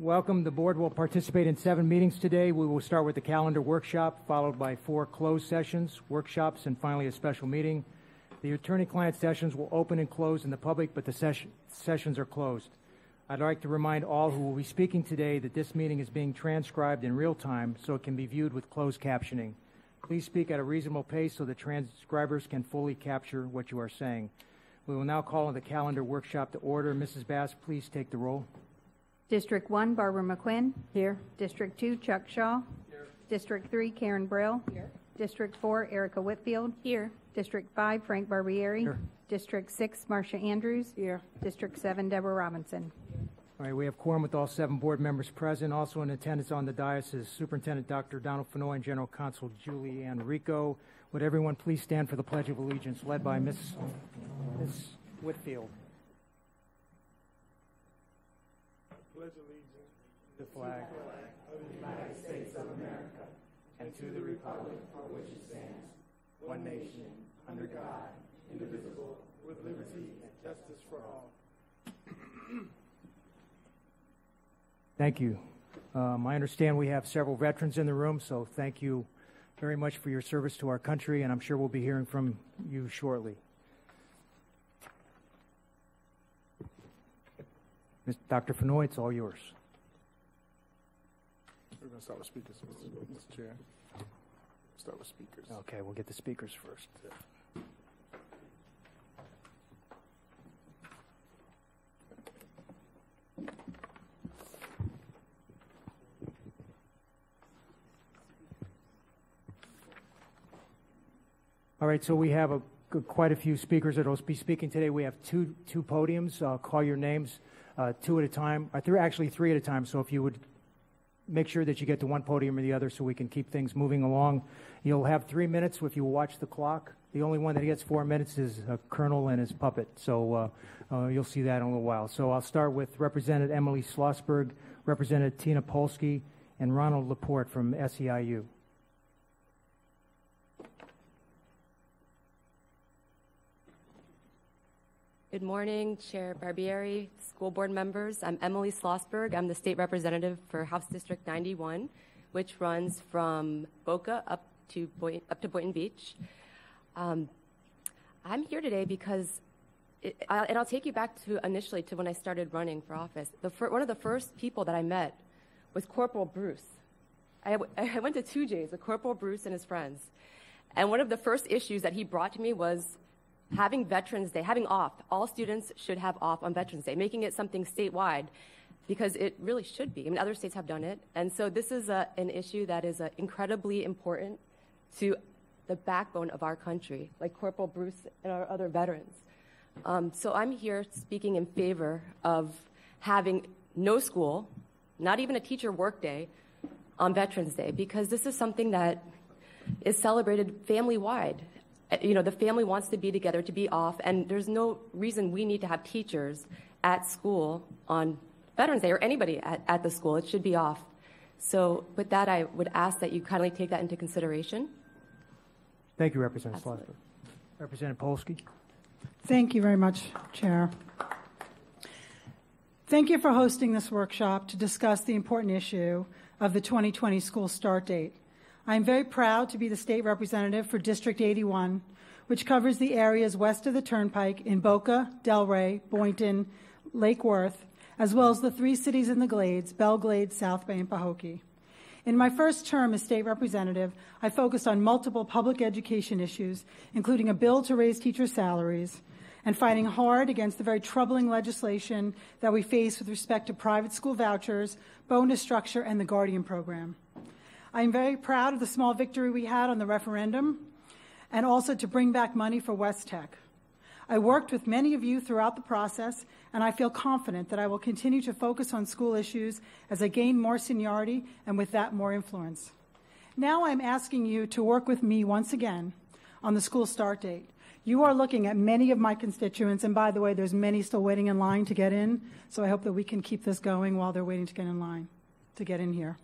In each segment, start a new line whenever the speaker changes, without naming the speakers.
Welcome. The board will participate in seven meetings today. We will start with the calendar workshop, followed by four closed sessions, workshops, and finally a special meeting. The attorney-client sessions will open and close in the public, but the session, sessions are closed. I'd like to remind all who will be speaking today that this meeting is being transcribed in real time so it can be viewed with closed captioning. Please speak at a reasonable pace so the transcribers can fully capture what you are saying. We will now call on the calendar workshop to order. Mrs. Bass, please take the roll.
District 1, Barbara McQuinn. Here. District 2, Chuck Shaw. Here. District 3, Karen Brill. Here. District 4, Erica Whitfield. Here. District 5, Frank Barbieri.
Here.
District 6, Marcia Andrews. Here. District 7, Deborah Robinson.
All right, we have quorum with all seven board members present. Also in attendance on the dais is Superintendent Dr. Donald Fennoy and General Counsel Julie Ann Rico. Would everyone please stand for the Pledge of Allegiance, led by Ms. Ms. Whitfield?
pledge allegiance
The flag of the United States of America and to the republic for which it stands, one nation, under God, indivisible,
with liberty and justice for all.
Thank you. Um, I understand we have several veterans in the room, so thank you very much for your service to our country, and I'm sure we'll be hearing from you shortly. Dr. Fennoy, it's all yours.
Going to start with speakers, Mr. Chair. Start with speakers.
Okay, we'll get the speakers first. All right, so we have a, quite a few speakers that will be speaking today. We have two, two podiums. I'll call your names uh, two at a time, or three, actually three at a time. So if you would make sure that you get to one podium or the other so we can keep things moving along. You'll have three minutes if you watch the clock. The only one that gets four minutes is a colonel and his puppet. So uh, uh, you'll see that in a little while. So I'll start with Representative Emily Slosberg, Representative Tina Polsky, and Ronald Laporte from SEIU.
Good morning, Chair Barbieri, school board members. I'm Emily Slosberg. I'm the state representative for House District 91, which runs from Boca up to Boy- up to Boynton Beach. Um, I'm here today because, it, I, and I'll take you back to initially to when I started running for office. The fir- one of the first people that I met was Corporal Bruce. I, I went to two J's with Corporal Bruce and his friends, and one of the first issues that he brought to me was having Veterans Day, having off. All students should have off on Veterans Day, making it something statewide because it really should be. I mean, other states have done it. And so this is a, an issue that is uh, incredibly important to the backbone of our country, like Corporal Bruce and our other veterans. Um, so I'm here speaking in favor of having no school, not even a teacher workday on Veterans Day, because this is something that is celebrated family wide you know, the family wants to be together, to be off, and there's no reason we need to have teachers at school on Veterans Day or anybody at, at the school. It should be off. So, with that, I would ask that you kindly take that into consideration.
Thank you, Representative Slosberg. Representative Polsky.
Thank you very much, Chair. Thank you for hosting this workshop to discuss the important issue of the 2020 school start date. I am very proud to be the state representative for District 81, which covers the areas west of the Turnpike in Boca, Delray, Boynton, Lake Worth, as well as the three cities in the Glades, Belle Glade, South Bay, and Pahokee. In my first term as state representative, I focused on multiple public education issues, including a bill to raise teacher salaries, and fighting hard against the very troubling legislation that we face with respect to private school vouchers, bonus structure, and the Guardian program. I am very proud of the small victory we had on the referendum and also to bring back money for West Tech. I worked with many of you throughout the process, and I feel confident that I will continue to focus on school issues as I gain more seniority and with that more influence. Now I'm asking you to work with me once again on the school start date. You are looking at many of my constituents, and by the way, there's many still waiting in line to get in, so I hope that we can keep this going while they're waiting to get in line to get in here.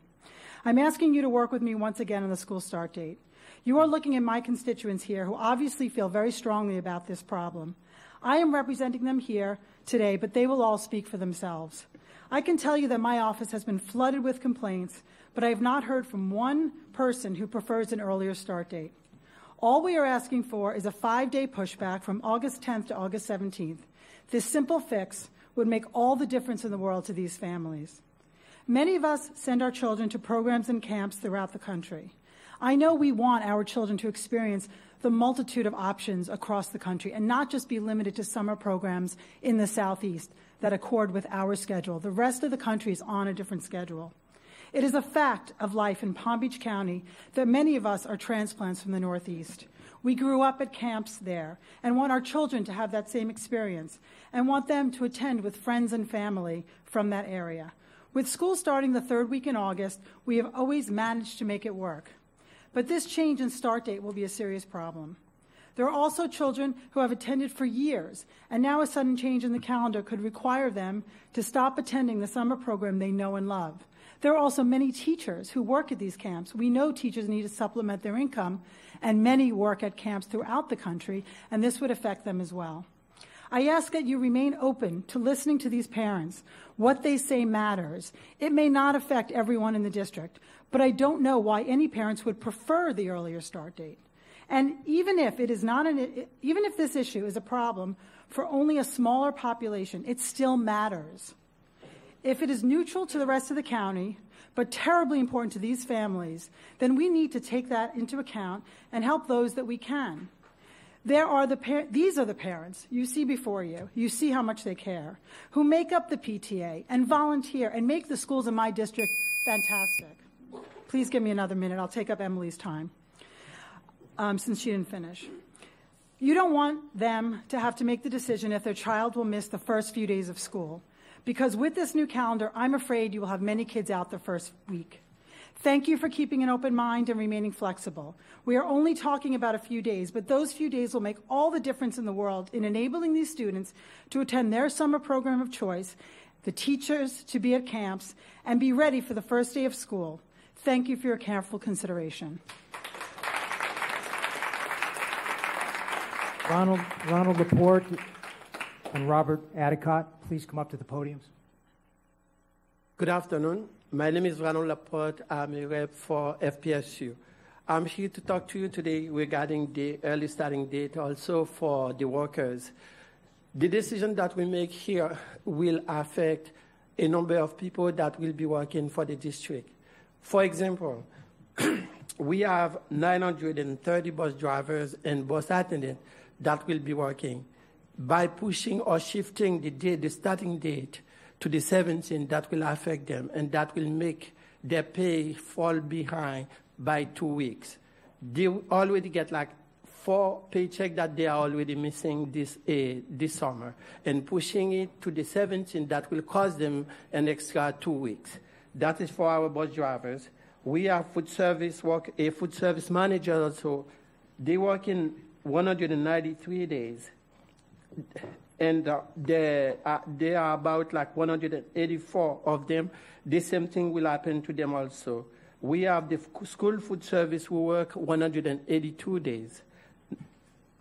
I'm asking you to work with me once again on the school start date. You are looking at my constituents here who obviously feel very strongly about this problem. I am representing them here today, but they will all speak for themselves. I can tell you that my office has been flooded with complaints, but I have not heard from one person who prefers an earlier start date. All we are asking for is a five day pushback from August 10th to August 17th. This simple fix would make all the difference in the world to these families. Many of us send our children to programs and camps throughout the country. I know we want our children to experience the multitude of options across the country and not just be limited to summer programs in the Southeast that accord with our schedule. The rest of the country is on a different schedule. It is a fact of life in Palm Beach County that many of us are transplants from the Northeast. We grew up at camps there and want our children to have that same experience and want them to attend with friends and family from that area. With school starting the third week in August, we have always managed to make it work. But this change in start date will be a serious problem. There are also children who have attended for years, and now a sudden change in the calendar could require them to stop attending the summer program they know and love. There are also many teachers who work at these camps. We know teachers need to supplement their income, and many work at camps throughout the country, and this would affect them as well. I ask that you remain open to listening to these parents. What they say matters. It may not affect everyone in the district, but I don't know why any parents would prefer the earlier start date. And even if it is not an, even if this issue is a problem for only a smaller population, it still matters. If it is neutral to the rest of the county, but terribly important to these families, then we need to take that into account and help those that we can. There are the par- these are the parents you see before you. You see how much they care, who make up the PTA and volunteer and make the schools in my district fantastic. Please give me another minute. I'll take up Emily's time um, since she didn't finish. You don't want them to have to make the decision if their child will miss the first few days of school. Because with this new calendar, I'm afraid you will have many kids out the first week. Thank you for keeping an open mind and remaining flexible. We are only talking about a few days, but those few days will make all the difference in the world in enabling these students to attend their summer program of choice, the teachers to be at camps, and be ready for the first day of school. Thank you for your careful consideration.
Ronald, Ronald Laporte and Robert Adicott, please come up to the podiums.
Good afternoon. My name is Ronald Laporte. I'm a rep for FPSU. I'm here to talk to you today regarding the early starting date also for the workers. The decision that we make here will affect a number of people that will be working for the district. For example, we have 930 bus drivers and bus attendants that will be working. By pushing or shifting the date, the starting date to the 17th, that will affect them and that will make their pay fall behind by two weeks. They already get like four paycheck that they are already missing this uh, this summer, and pushing it to the 17th, that will cost them an extra two weeks. That is for our bus drivers. We have food service work, a food service manager also. They work in 193 days, and uh, there, uh, there are about like 184 of them. The same thing will happen to them also. We have the school food service who work 182 days.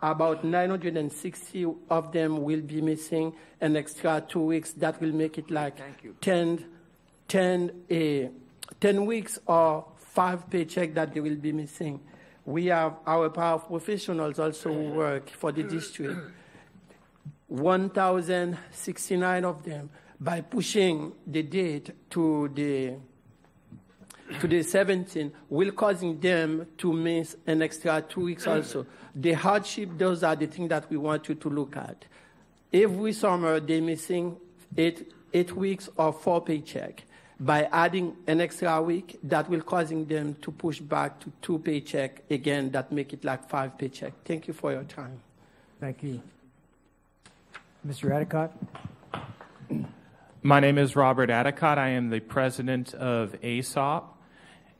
About 960 of them will be missing an extra two weeks. That will make it like 10, 10, uh, 10 weeks or five paycheck that they will be missing. We have our paraprofessionals also who work for the district. 1,069 of them by pushing the date to the to the 17 will causing them to miss an extra two weeks also. The hardship, those are the things that we want you to look at. Every summer, they're missing eight, eight weeks or four paycheck. By adding an extra week, that will causing them to push back to two paycheck again, that make it like five paycheck. Thank you for your time.
Thank you. Mr. Adicott?
My name is Robert Adicott. I am the president of ASOP.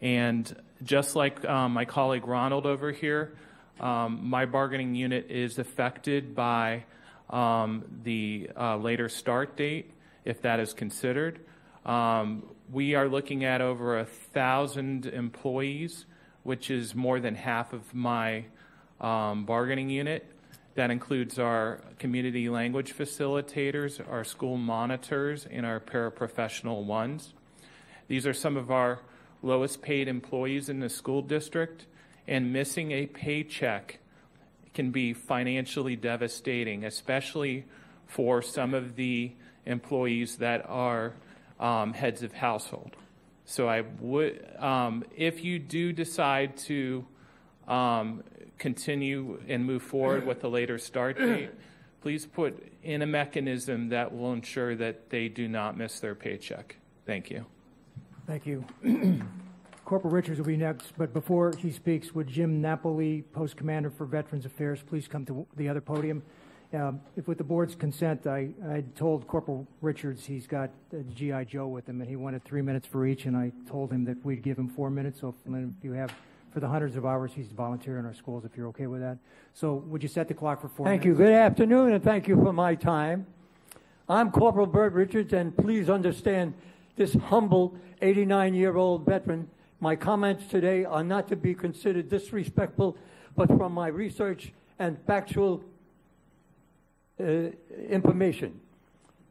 And just like um, my colleague Ronald over here, um, my bargaining unit is affected by um, the uh, later start date, if that is considered. Um, we are looking at over a thousand employees, which is more than half of my um, bargaining unit. That includes our community language facilitators, our school monitors, and our paraprofessional ones. These are some of our lowest paid employees in the school district, and missing a paycheck can be financially devastating, especially for some of the employees that are um, heads of household. So I would, um, if you do decide to um, continue and move forward with a later start date, please put in a mechanism that will ensure that they do not miss their paycheck. Thank you.
Thank you. Corporal Richards will be next, but before he speaks, would Jim Napoli, Post Commander for Veterans Affairs, please come to the other podium? Um, if with the board's consent, I, I told Corporal Richards he's got a GI Joe with him, and he wanted three minutes for each, and I told him that we'd give him four minutes. So if, if you have for the hundreds of hours he's volunteered in our schools, if you're okay with that. So would you set the clock for four
Thank
minutes?
you. Good afternoon, and thank you for my time. I'm Corporal Bert Richards, and please understand this humble 89 year old veteran. My comments today are not to be considered disrespectful, but from my research and factual uh, information.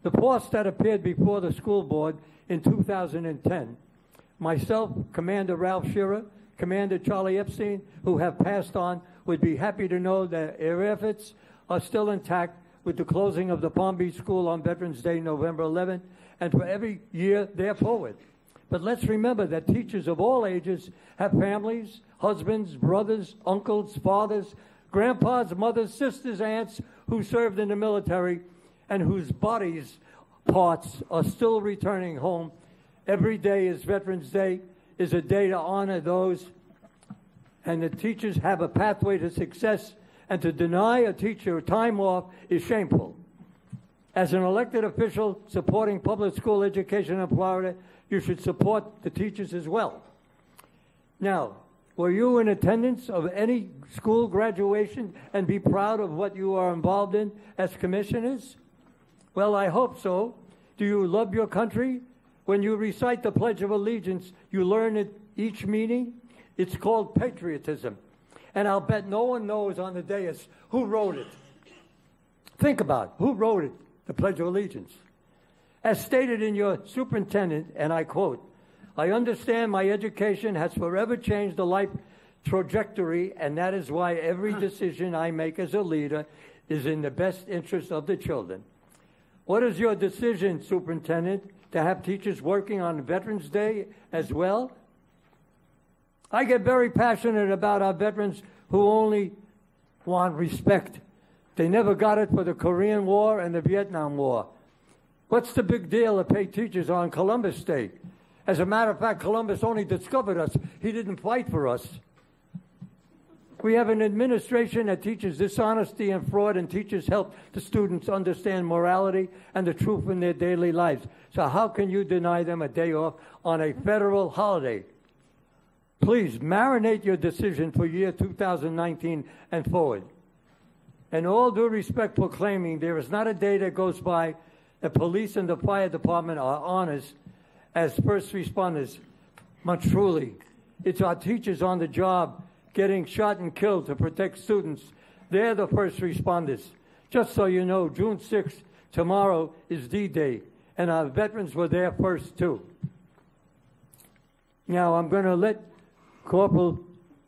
The post that appeared before the school board in 2010, myself, Commander Ralph Shearer, Commander Charlie Epstein, who have passed on, would be happy to know that their efforts are still intact with the closing of the Palm Beach School on Veterans Day, November 11th, and for every year there forward. But let's remember that teachers of all ages have families, husbands, brothers, uncles, fathers, grandpas, mothers, sisters, aunts who served in the military and whose bodies parts are still returning home. Every day is Veterans Day, is a day to honor those, and the teachers have a pathway to success, and to deny a teacher time off is shameful. As an elected official supporting public school education in Florida, you should support the teachers as well. Now, were you in attendance of any school graduation and be proud of what you are involved in as commissioners? Well, I hope so. Do you love your country? When you recite the Pledge of Allegiance, you learn it each meaning. It's called patriotism. And I'll bet no one knows on the dais who wrote it. Think about it. Who wrote it, the Pledge of Allegiance? As stated in your superintendent, and I quote, I understand my education has forever changed the life trajectory, and that is why every decision I make as a leader is in the best interest of the children. What is your decision, Superintendent, to have teachers working on Veterans Day as well? I get very passionate about our veterans who only want respect. They never got it for the Korean War and the Vietnam War. What's the big deal to pay teachers on Columbus Day? As a matter of fact, Columbus only discovered us. He didn't fight for us. We have an administration that teaches dishonesty and fraud, and teachers help the students understand morality and the truth in their daily lives. So, how can you deny them a day off on a federal holiday? Please marinate your decision for year 2019 and forward. And all due respect for claiming there is not a day that goes by that police and the fire department are honest as first responders. But truly, it's our teachers on the job getting shot and killed to protect students. They're the first responders. Just so you know, June 6th, tomorrow is D Day, and our veterans were there first, too. Now, I'm going to let Corporal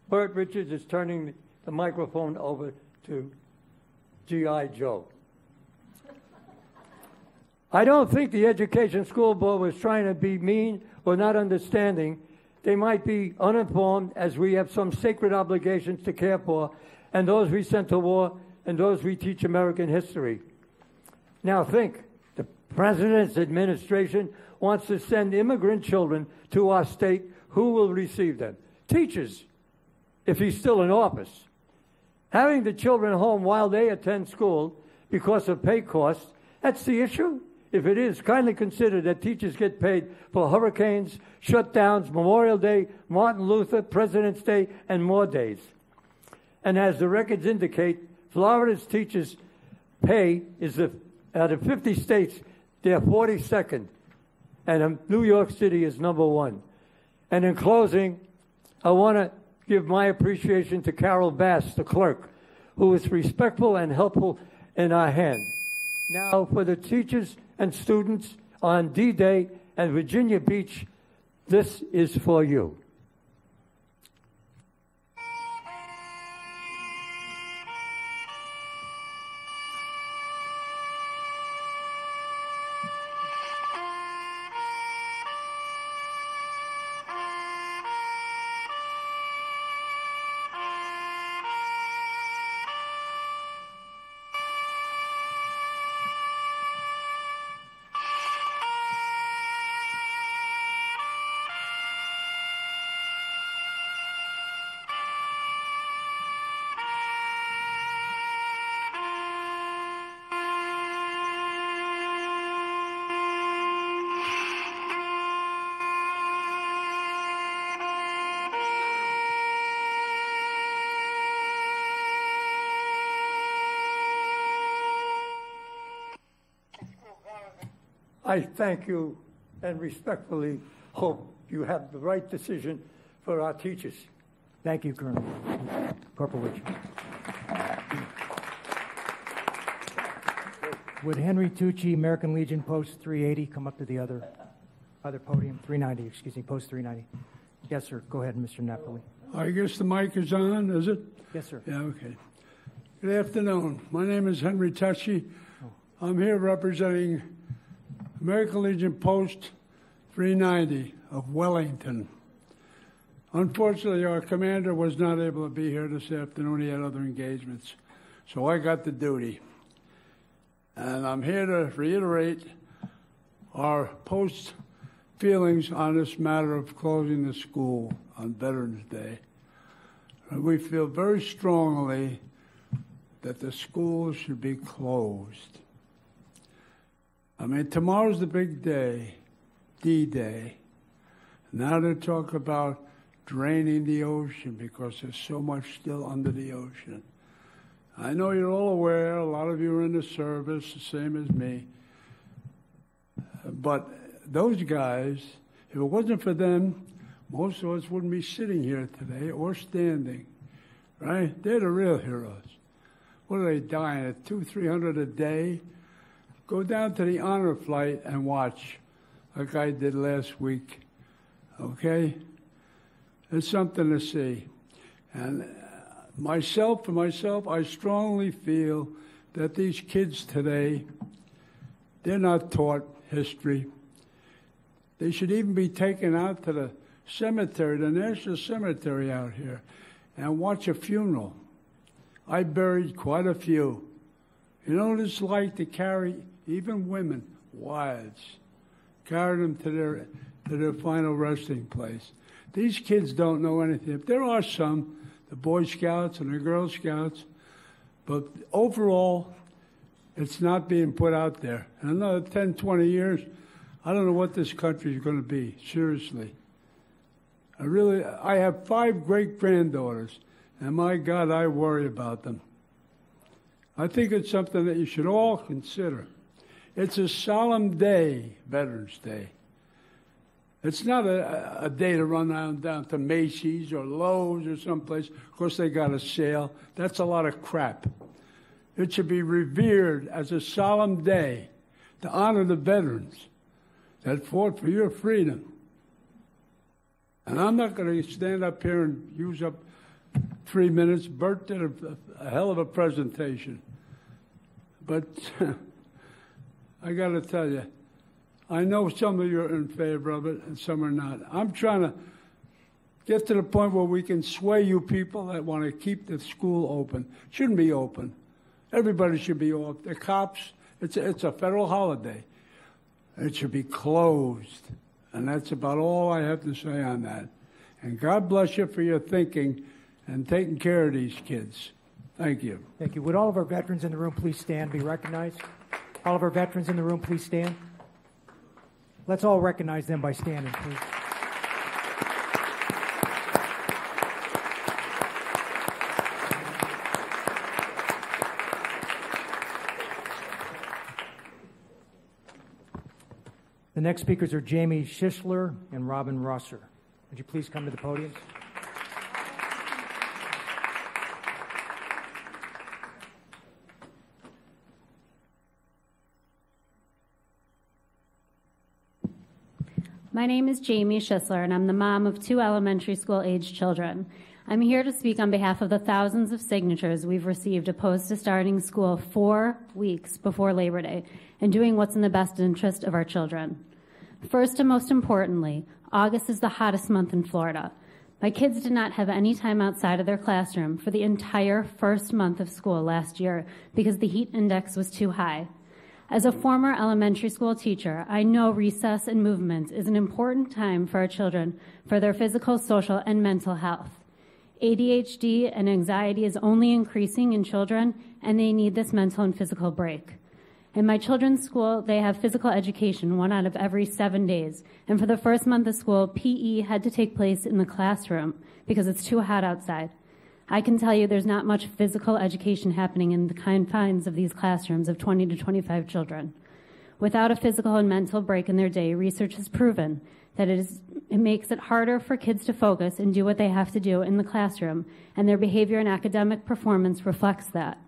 Bert Richards is turning the microphone over to G.I. Joe. I don't think the Education School Board was trying to be mean or not understanding. They might be uninformed, as we have some sacred obligations to care for, and those we sent to war, and those we teach American history. Now think the President's administration wants to send immigrant children to our state. Who will receive them? Teachers, if he's still in office. Having the children home while they attend school because of pay costs, that's the issue. If it is, kindly consider that teachers get paid for hurricanes, shutdowns, Memorial Day, Martin Luther, President's Day, and more days. And as the records indicate, Florida's teachers' pay is the, out of 50 states, they're 42nd, and um, New York City is number one. And in closing, I want to give my appreciation to Carol Bass, the clerk, who is respectful and helpful in our hand. Now, for the teachers and students on D Day and Virginia Beach, this is for you. I thank you and respectfully hope you have the right decision for our teachers.
Thank you, Colonel. Corporal Rich. Would Henry Tucci, American Legion, Post 380, come up to the other, other podium? 390, excuse me, Post 390. Yes, sir. Go ahead, Mr. Napoli.
I guess the mic is on, is it?
Yes, sir.
Yeah, okay. Good afternoon. My name is Henry Tucci. Oh. I'm here representing American Legion Post 390 of Wellington. Unfortunately, our commander was not able to be here this afternoon. He had other engagements. So I got the duty. And I'm here to reiterate our post feelings on this matter of closing the school on Veterans Day. We feel very strongly that the schools should be closed. I mean, tomorrow's the big day, D Day. Now they talk about draining the ocean because there's so much still under the ocean. I know you're all aware, a lot of you are in the service, the same as me. But those guys, if it wasn't for them, most of us wouldn't be sitting here today or standing, right? They're the real heroes. What are they dying at two, three hundred a day? Go down to the honor flight and watch, like I did last week. Okay? It's something to see. And uh, myself, for myself, I strongly feel that these kids today, they're not taught history. They should even be taken out to the cemetery, the National Cemetery out here, and watch a funeral. I buried quite a few. You know what it's like to carry even women, wives, carry them to their to their final resting place. These kids don't know anything. There are some, the Boy Scouts and the Girl Scouts, but overall, it's not being put out there. In another 10, 20 years, I don't know what this country is going to be, seriously. I really, I have five great granddaughters, and my God, I worry about them. I think it's something that you should all consider. It's a solemn day, Veterans Day. It's not a, a day to run down, down to Macy's or Lowe's or someplace. Of course, they got a sale. That's a lot of crap. It should be revered as a solemn day to honor the veterans that fought for your freedom. And I'm not going to stand up here and use up three minutes. Bert did a, a hell of a presentation. But I got to tell you, I know some of you are in favor of it and some are not. I'm trying to get to the point where we can sway you people that want to keep the school open. It Shouldn't be open. Everybody should be off. The cops, it's a, it's a federal holiday. It should be closed. And that's about all I have to say on that. And God bless you for your thinking and taking care of these kids. Thank you.
Thank you. Would all of our veterans in the room please stand, be recognized? All of our veterans in the room, please stand. Let's all recognize them by standing, please. The next speakers are Jamie Schisler and Robin Rosser. Would you please come to the podium?
My name is Jamie Schisler, and I'm the mom of two elementary school age children. I'm here to speak on behalf of the thousands of signatures we've received opposed to starting school four weeks before Labor Day and doing what's in the best interest of our children. First and most importantly, August is the hottest month in Florida. My kids did not have any time outside of their classroom for the entire first month of school last year because the heat index was too high. As a former elementary school teacher, I know recess and movement is an important time for our children for their physical, social, and mental health. ADHD and anxiety is only increasing in children, and they need this mental and physical break. In my children's school, they have physical education one out of every seven days. And for the first month of school, PE had to take place in the classroom because it's too hot outside. I can tell you there's not much physical education happening in the confines of these classrooms of 20 to 25 children. Without a physical and mental break in their day, research has proven that it, is, it makes it harder for kids to focus and do what they have to do in the classroom, and their behavior and academic performance reflects that.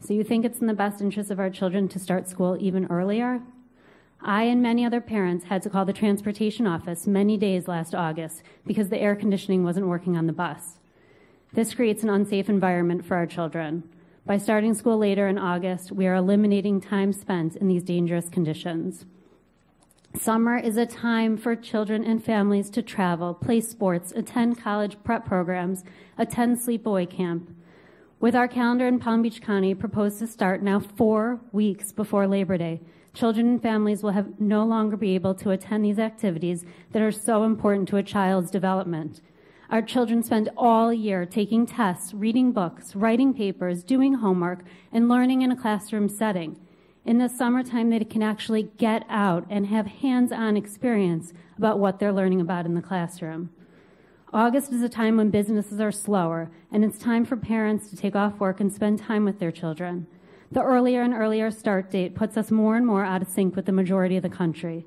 So you think it's in the best interest of our children to start school even earlier? I and many other parents had to call the transportation office many days last August because the air conditioning wasn't working on the bus. This creates an unsafe environment for our children. By starting school later in August, we are eliminating time spent in these dangerous conditions. Summer is a time for children and families to travel, play sports, attend college prep programs, attend sleepaway camp. With our calendar in Palm Beach County proposed to start now four weeks before Labor Day, children and families will have no longer be able to attend these activities that are so important to a child's development. Our children spend all year taking tests, reading books, writing papers, doing homework, and learning in a classroom setting in the summertime they can actually get out and have hands-on experience about what they're learning about in the classroom. August is a time when businesses are slower, and it's time for parents to take off work and spend time with their children. The earlier and earlier start date puts us more and more out of sync with the majority of the country.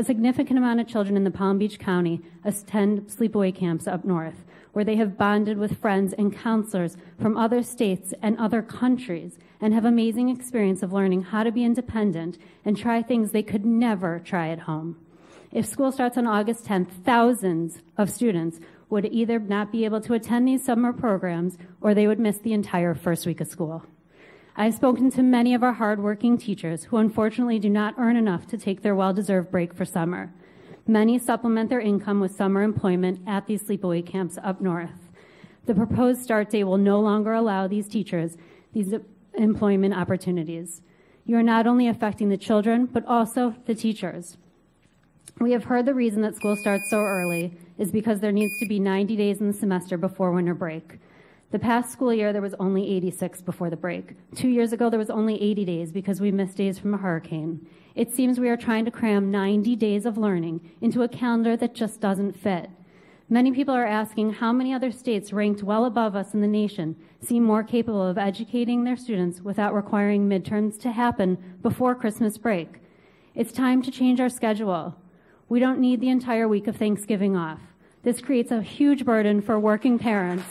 A significant amount of children in the Palm Beach County attend sleepaway camps up north, where they have bonded with friends and counselors from other states and other countries and have amazing experience of learning how to be independent and try things they could never try at home. If school starts on August 10th, thousands of students would either not be able to attend these summer programs or they would miss the entire first week of school. I've spoken to many of our hardworking teachers who unfortunately do not earn enough to take their well-deserved break for summer. Many supplement their income with summer employment at these sleepaway camps up north. The proposed start date will no longer allow these teachers these employment opportunities. You are not only affecting the children, but also the teachers. We have heard the reason that school starts so early is because there needs to be 90 days in the semester before winter break. The past school year, there was only 86 before the break. Two years ago, there was only 80 days because we missed days from a hurricane. It seems we are trying to cram 90 days of learning into a calendar that just doesn't fit. Many people are asking how many other states ranked well above us in the nation seem more capable of educating their students without requiring midterms to happen before Christmas break. It's time to change our schedule. We don't need the entire week of Thanksgiving off. This creates a huge burden for working parents.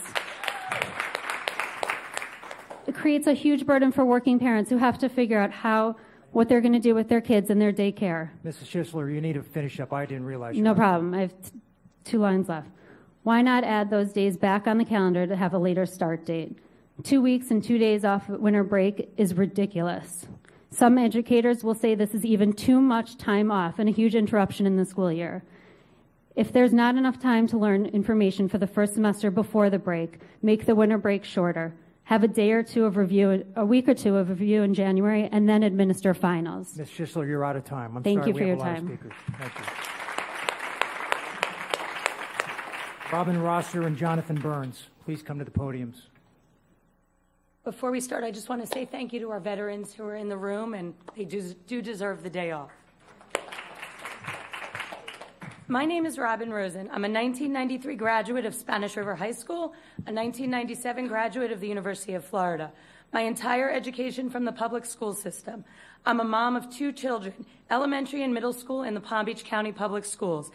It creates a huge burden for working parents who have to figure out how what they're going to do with their kids in their daycare.
Mrs. Schisler, you need to finish up. I didn't realize.
No problem. I have t- two lines left. Why not add those days back on the calendar to have a later start date? Two weeks and two days off winter break is ridiculous. Some educators will say this is even too much time off and a huge interruption in the school year. If there's not enough time to learn information for the first semester before the break, make the winter break shorter. Have a day or two of review, a week or two of review in January, and then administer finals.
Ms. Schisler, you're out of time. I'm
Thank
sorry
you
we
for
have
your
a
time.
Thank you. Robin Rosser and Jonathan Burns, please come to the podiums.
Before we start, I just want to say thank you to our veterans who are in the room, and they do, do deserve the day off. My name is Robin Rosen. I'm a 1993 graduate of Spanish River High School, a 1997 graduate of the University of Florida. My entire education from the public school system. I'm a mom of two children, elementary and middle school in the Palm Beach County Public Schools.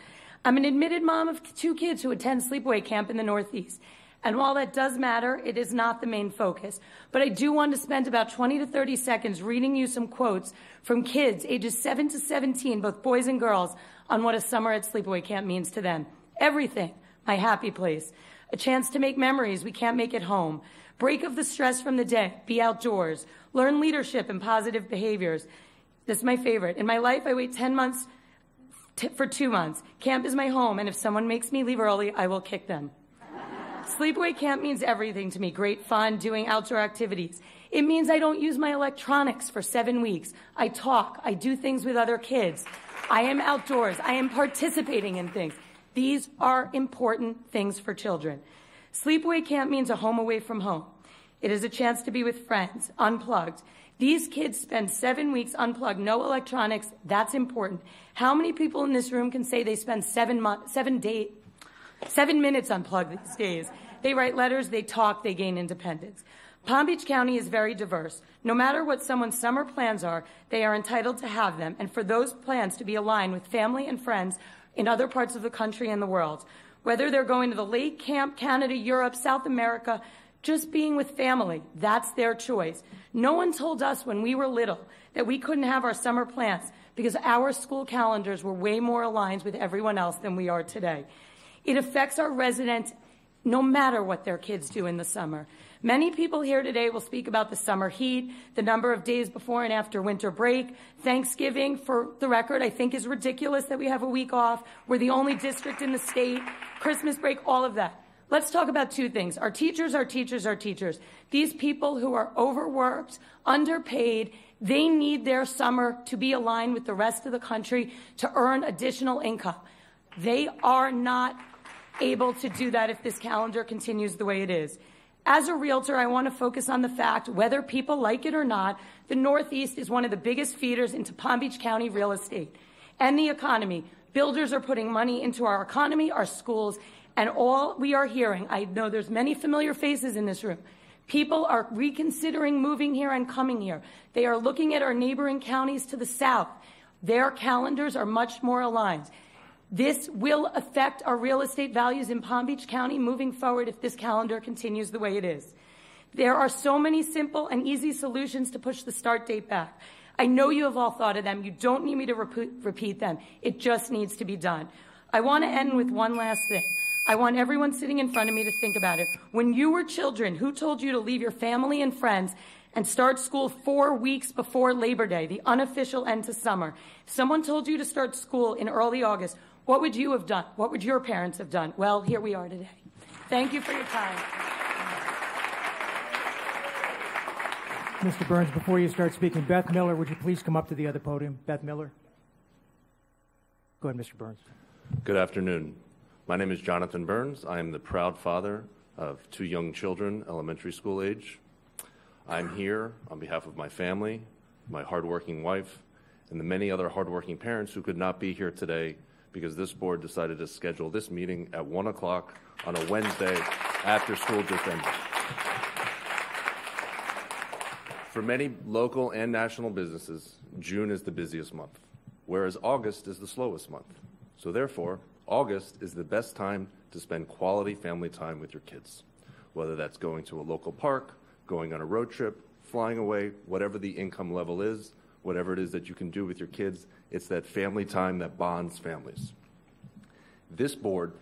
I'm an admitted mom of two kids who attend sleepaway camp in the Northeast. And while that does matter, it is not the main focus. But I do want to spend about 20 to 30 seconds reading you some quotes from kids ages 7 to 17, both boys and girls, on what a summer at Sleepaway Camp means to them. Everything. My happy place. A chance to make memories we can't make at home. Break of the stress from the day. Be outdoors. Learn leadership and positive behaviors. This is my favorite. In my life, I wait 10 months for two months. Camp is my home, and if someone makes me leave early, I will kick them. Sleepaway camp means everything to me great fun, doing outdoor activities. It means I don't use my electronics for seven weeks. I talk, I do things with other kids. I am outdoors, I am participating in things. These are important things for children. Sleepaway camp means a home away from home. It is a chance to be with friends, unplugged. These kids spend seven weeks unplugged, no electronics. That's important. How many people in this room can say they spend seven months, seven day, seven minutes unplugged these days? They write letters, they talk, they gain independence. Palm Beach County is very diverse. No matter what someone's summer plans are, they are entitled to have them, and for those plans to be aligned with family and friends in other parts of the country and the world. Whether they're going to the lake camp, Canada, Europe, South America, just being with family, that's their choice. No one told us when we were little that we couldn't have our summer plans because our school calendars were way more aligned with everyone else than we are today. It affects our residents no matter what their kids do in the summer. Many people here today will speak about the summer heat, the number of days before and after winter break. Thanksgiving, for the record, I think is ridiculous that we have a week off. We're the only district in the state. Christmas break, all of that. Let's talk about two things. Our teachers, our teachers, our teachers. These people who are overworked, underpaid, they need their summer to be aligned with the rest of the country to earn additional income. They are not able to do that if this calendar continues the way it is. As a realtor, I want to focus on the fact, whether people like it or not, the Northeast is one of the biggest feeders into Palm Beach County real estate and the economy. Builders are putting money into our economy, our schools, and all we are hearing, I know there's many familiar faces in this room. People are reconsidering moving here and coming here. They are looking at our neighboring counties to the south. Their calendars are much more aligned. This will affect our real estate values in Palm Beach County moving forward if this calendar continues the way it is. There are so many simple and easy solutions to push the start date back. I know you have all thought of them. You don't need me to repeat them. It just needs to be done. I want to end with one last thing. I want everyone sitting in front of me to think about it. When you were children, who told you to leave your family and friends and start school four weeks before Labor Day, the unofficial end to summer? Someone told you to start school in early August, what would you have done? What would your parents have done? Well, here we are today. Thank you for your time.
Mr. Burns, before you start speaking, Beth Miller, would you please come up to the other podium? Beth Miller. Go ahead, Mr. Burns.
Good afternoon. My name is Jonathan Burns. I am the proud father of two young children, elementary school age. I'm here on behalf of my family, my hardworking wife, and the many other hardworking parents who could not be here today because this board decided to schedule this meeting at 1 o'clock on a Wednesday after school just ended. For many local and national businesses, June is the busiest month, whereas August is the slowest month. So, therefore, August is the best time to spend quality family time with your kids, whether that's going to a local park, going on a road trip, flying away, whatever the income level is, whatever it is that you can do with your kids, it's that family time that bonds families. This board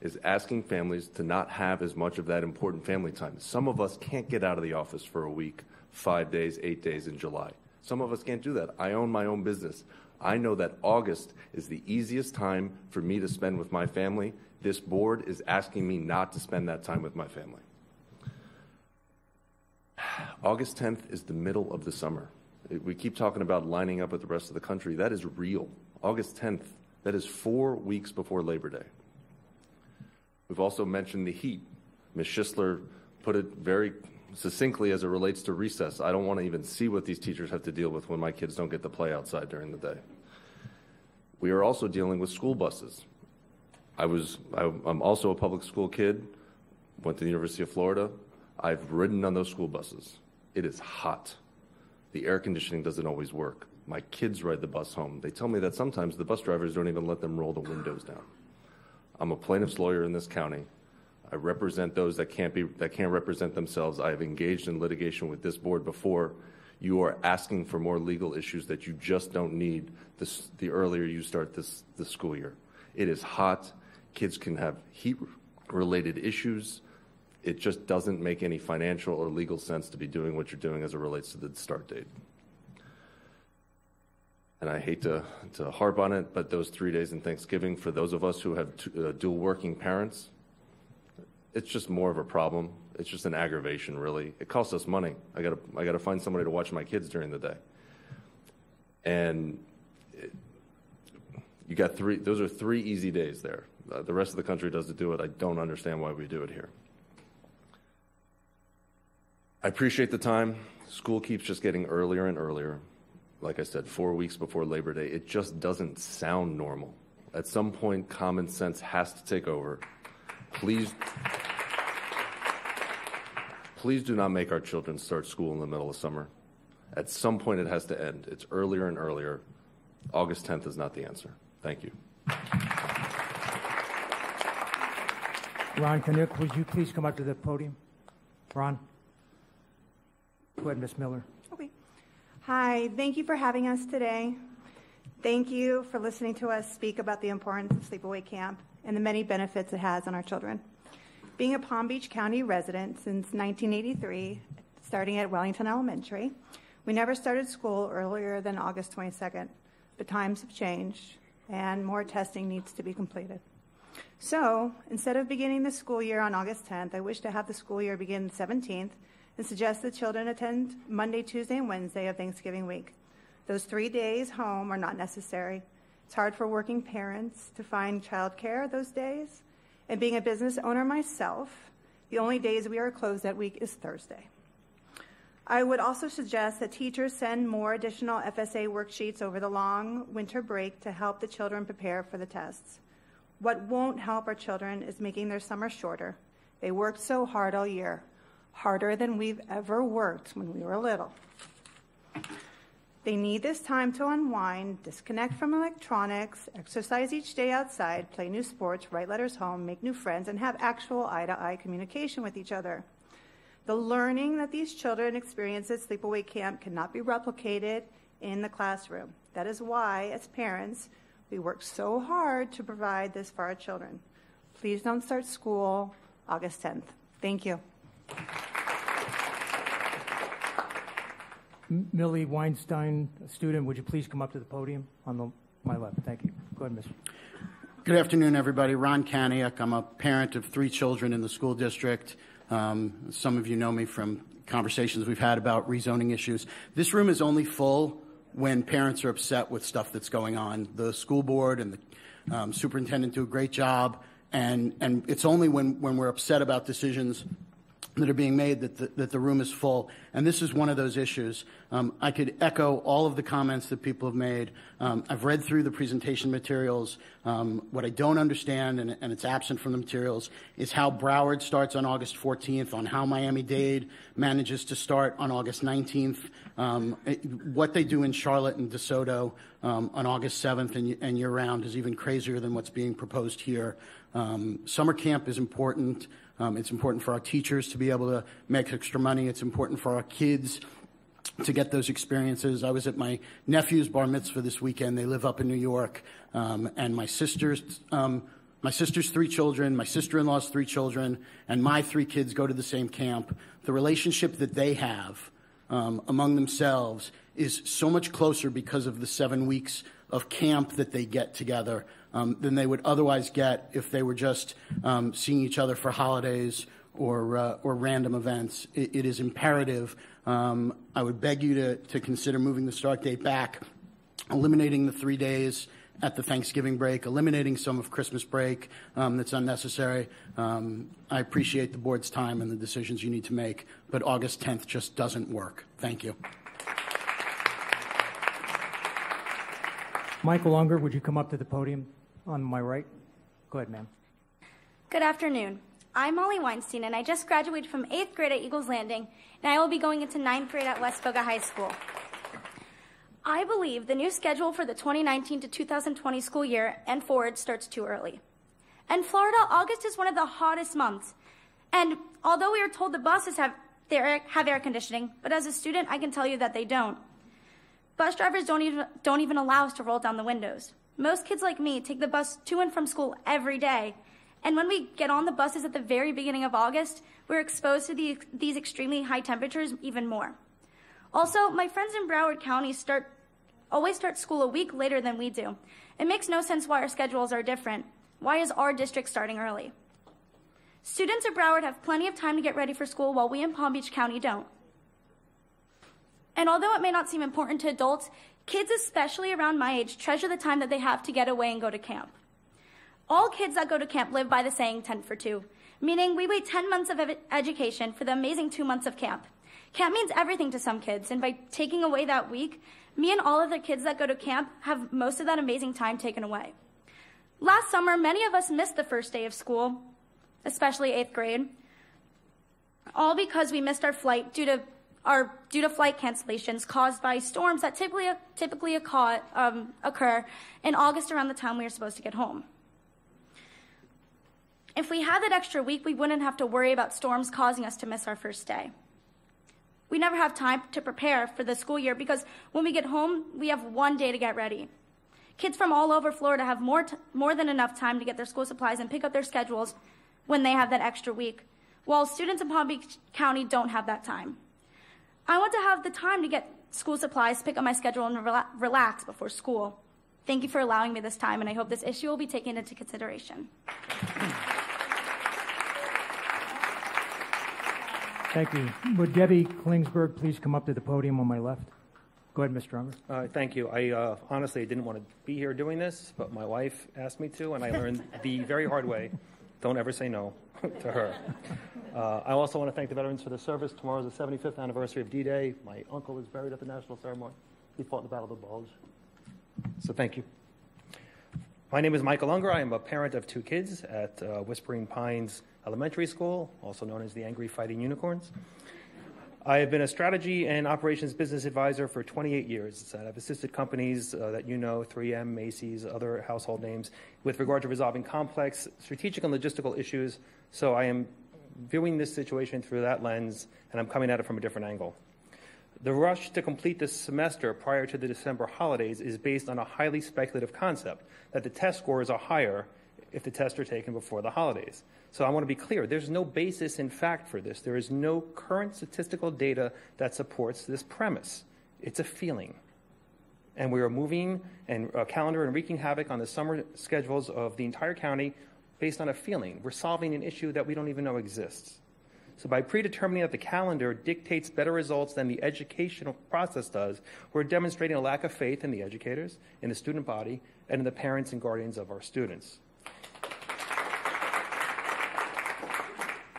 is asking families to not have as much of that important family time. Some of us can't get out of the office for a week, five days, eight days in July. Some of us can't do that. I own my own business. I know that August is the easiest time for me to spend with my family. This board is asking me not to spend that time with my family. August 10th is the middle of the summer. We keep talking about lining up with the rest of the country. That is real. August 10th, that is four weeks before Labor Day. We've also mentioned the heat. Ms. Schisler put it very succinctly as it relates to recess. I don't want to even see what these teachers have to deal with when my kids don't get to play outside during the day. We are also dealing with school buses. I was, I, I'm also a public school kid, went to the University of Florida. I've ridden on those school buses. It is hot. The air conditioning doesn't always work. My kids ride the bus home. They tell me that sometimes the bus drivers don't even let them roll the windows down. I'm a plaintiff's lawyer in this county. I represent those that can't be that can't represent themselves. I have engaged in litigation with this board before. You are asking for more legal issues that you just don't need this, the earlier you start this, this school year. It is hot. Kids can have heat related issues. It just doesn't make any financial or legal sense to be doing what you're doing as it relates to the start date. And I hate to, to harp on it, but those three days in Thanksgiving, for those of us who have uh, dual working parents, it's just more of a problem. It's just an aggravation, really. It costs us money. I got I to find somebody to watch my kids during the day. And it, you got three, those are three easy days there. Uh, the rest of the country doesn't do it. I don't understand why we do it here. I appreciate the time. School keeps just getting earlier and earlier. Like I said, four weeks before Labor Day, it just doesn't sound normal. At some point, common sense has to take over. Please, please do not make our children start school in the middle of summer. At some point, it has to end. It's earlier and earlier. August 10th is not the answer. Thank you.
Ron Canuck, would you please come up to the podium? Ron? Go ahead, Ms. Miller.
Okay. Hi, thank you for having us today. Thank you for listening to us speak about the importance of sleepaway camp and the many benefits it has on our children. Being a Palm Beach County resident since 1983, starting at Wellington Elementary, we never started school earlier than August 22nd, but times have changed and more testing needs to be completed. So, instead of beginning the school year on August 10th, I wish to have the school year begin the 17th and suggest that children attend Monday, Tuesday, and Wednesday of Thanksgiving week. Those three days home are not necessary. It's hard for working parents to find childcare those days. And being a business owner myself, the only days we are closed that week is Thursday. I would also suggest that teachers send more additional FSA worksheets over the long winter break to help the children prepare for the tests. What won't help our children is making their summer shorter. They worked so hard all year harder than we've ever worked when we were little. They need this time to unwind, disconnect from electronics, exercise each day outside, play new sports, write letters home, make new friends, and have actual eye to eye communication with each other. The learning that these children experience at sleepaway camp cannot be replicated in the classroom. That is why, as parents, we work so hard to provide this for our children. Please don't start school August 10th. Thank you.
Millie Weinstein, student, would you please come up to the podium on the, my left? Thank you. Go ahead, Miss.
Good afternoon, everybody. Ron Kaniak. I'm a parent of three children in the school district. Um, some of you know me from conversations we've had about rezoning issues. This room is only full when parents are upset with stuff that's going on. The school board and the um, superintendent do a great job, and, and it's only when, when we're upset about decisions that are being made that the, that the room is full. And this is one of those issues. Um, I could echo all of the comments that people have made. Um, I've read through the presentation materials. Um, what I don't understand, and, and, it's absent from the materials, is how Broward starts on August 14th, on how Miami Dade manages to start on August 19th, um, what they do in Charlotte and DeSoto um, on August 7th and, and year round is even crazier than what's being proposed here. Um, summer camp is important. Um, it's important for our teachers to be able to make extra money. It's important for our kids to get those experiences. I was at my nephew's bar mitzvah this weekend. They live up in New York, um, and my sister's um, my sister's three children, my sister-in-law's three children, and my three kids go to the same camp. The relationship that they have um, among themselves is so much closer because of the seven weeks of camp that they get together um, than they would otherwise get if they were just um, seeing each other for holidays or, uh, or random events. it, it is imperative. Um, I would beg you to, to consider moving the start date back, eliminating the three days at the Thanksgiving break, eliminating some of Christmas break um, that's unnecessary. Um, I appreciate the board's time and the decisions you need to make, but August 10th just doesn't work. Thank you.
Michael Unger, would you come up to the podium on my right? Go ahead, ma'am.
Good afternoon. I'm Molly Weinstein, and I just graduated from eighth grade at Eagles Landing, and I will be going into ninth grade at West Boca High School. I believe the new schedule for the 2019 to 2020 school year and forward starts too early. In Florida, August is one of the hottest months. And although we are told the buses have, their, have air conditioning, but as a student, I can tell you that they don't. Bus drivers don't even, don't even allow us to roll down the windows. Most kids like me take the bus to and from school every day. And when we get on the buses at the very beginning of August, we're exposed to the, these extremely high temperatures even more. Also, my friends in Broward County start, always start school a week later than we do. It makes no sense why our schedules are different. Why is our district starting early? Students at Broward have plenty of time to get ready for school while we in Palm Beach County don't. And although it may not seem important to adults, kids, especially around my age, treasure the time that they have to get away and go to camp. All kids that go to camp live by the saying 10 for 2, meaning we wait 10 months of education for the amazing two months of camp. Camp means everything to some kids, and by taking away that week, me and all of the kids that go to camp have most of that amazing time taken away. Last summer, many of us missed the first day of school, especially eighth grade, all because we missed our flight due to are due to flight cancellations caused by storms that typically, typically occur, um, in August around the time we are supposed to get home. If we had that extra week, we wouldn't have to worry about storms causing us to miss our first day. We never have time to prepare for the school year because when we get home, we have one day to get ready. Kids from all over Florida have more, more than enough time to get their school supplies and pick up their schedules when they have that extra week, while students in Palm Beach County don't have that time. I want to have the time to get school supplies, pick up my schedule, and rela- relax before school. Thank you for allowing me this time, and I hope this issue will be taken into consideration.
Thank you. Would Debbie Klingsberg please come up to the podium on my left? Go ahead, Mr. Unger.
Uh, thank you. I uh, honestly didn't want to be here doing this, but my wife asked me to, and I learned the very hard way don't ever say no to her. Uh, I also want to thank the veterans for their service. Tomorrow is the 75th anniversary of D-Day. My uncle is buried at the national ceremony. He fought in the Battle of the Bulge. So thank you. My name is Michael Unger. I am a parent of two kids at uh, Whispering Pines Elementary School, also known as the Angry Fighting Unicorns. I have been a strategy and operations business advisor for 28 years. I've assisted companies uh, that you know, 3M, Macy's, other household names, with regard to resolving complex strategic and logistical issues. So I am viewing this situation through that lens, and I'm coming at it from a different angle. The rush to complete this semester prior to the December holidays is based on a highly speculative concept that the test scores are higher if the tests are taken before the holidays. So I want to be clear there's no basis in fact for this. There is no current statistical data that supports this premise. It's a feeling. And we are moving and a calendar and wreaking havoc on the summer schedules of the entire county based on a feeling. We're solving an issue that we don't even know exists. So by predetermining that the calendar dictates better results than the educational process does, we're demonstrating a lack of faith in the educators, in the student body, and in the parents and guardians of our students.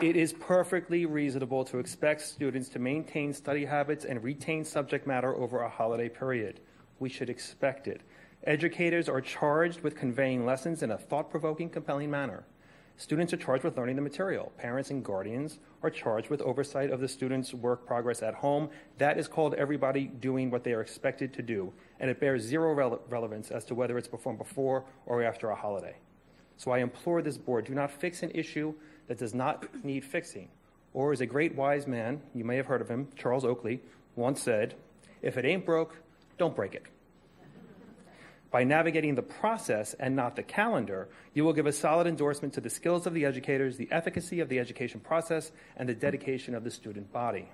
It is perfectly reasonable to expect students to maintain study habits and retain subject matter over a holiday period. We should expect it. Educators are charged with conveying lessons in a thought provoking, compelling manner. Students are charged with learning the material. Parents and guardians are charged with oversight of the students' work progress at home. That is called everybody doing what they are expected to do, and it bears zero rele- relevance as to whether it's performed before or after a holiday. So I implore this board do not fix an issue that does not need fixing. Or, as a great wise man, you may have heard of him, Charles Oakley, once said, if it ain't broke, don't break it. By navigating the process and not the calendar, you will give a solid endorsement to the skills of the educators, the efficacy of the education process, and the dedication of the student body.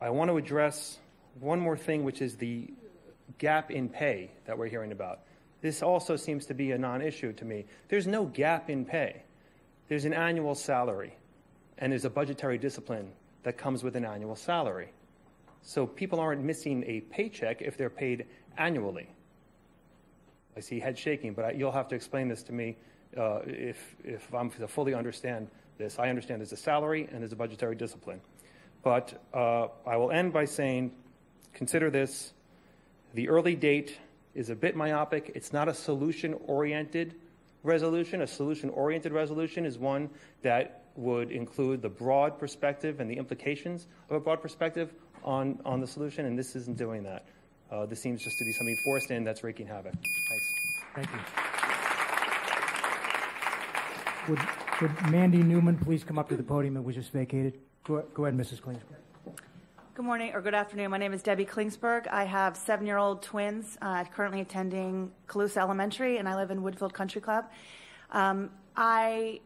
I want to address one more thing, which is the gap in pay that we're hearing about. This also seems to be a non issue to me. There's no gap in pay. There's an annual salary, and there's a budgetary discipline that comes with an annual salary. So people aren't missing a paycheck if they're paid annually. I see head shaking, but I, you'll have to explain this to me uh, if, if I'm to fully understand this. I understand there's a salary and there's a budgetary discipline. But uh, I will end by saying consider this the early date is a bit myopic, it's not a solution oriented resolution. A solution oriented resolution is one that would include the broad perspective and the implications of a broad perspective on, on the solution, and this isn't doing that. Uh, this seems just to be something forced in that's wreaking havoc. Thanks.
Thank you. Would, would Mandy Newman please come up to the podium that was just vacated? Go, go ahead, Mrs. Klingsberg.
Good morning or good afternoon. My name is Debbie Klingsberg. I have seven year old twins uh, currently attending Calusa Elementary, and I live in Woodfield Country Club. Um, I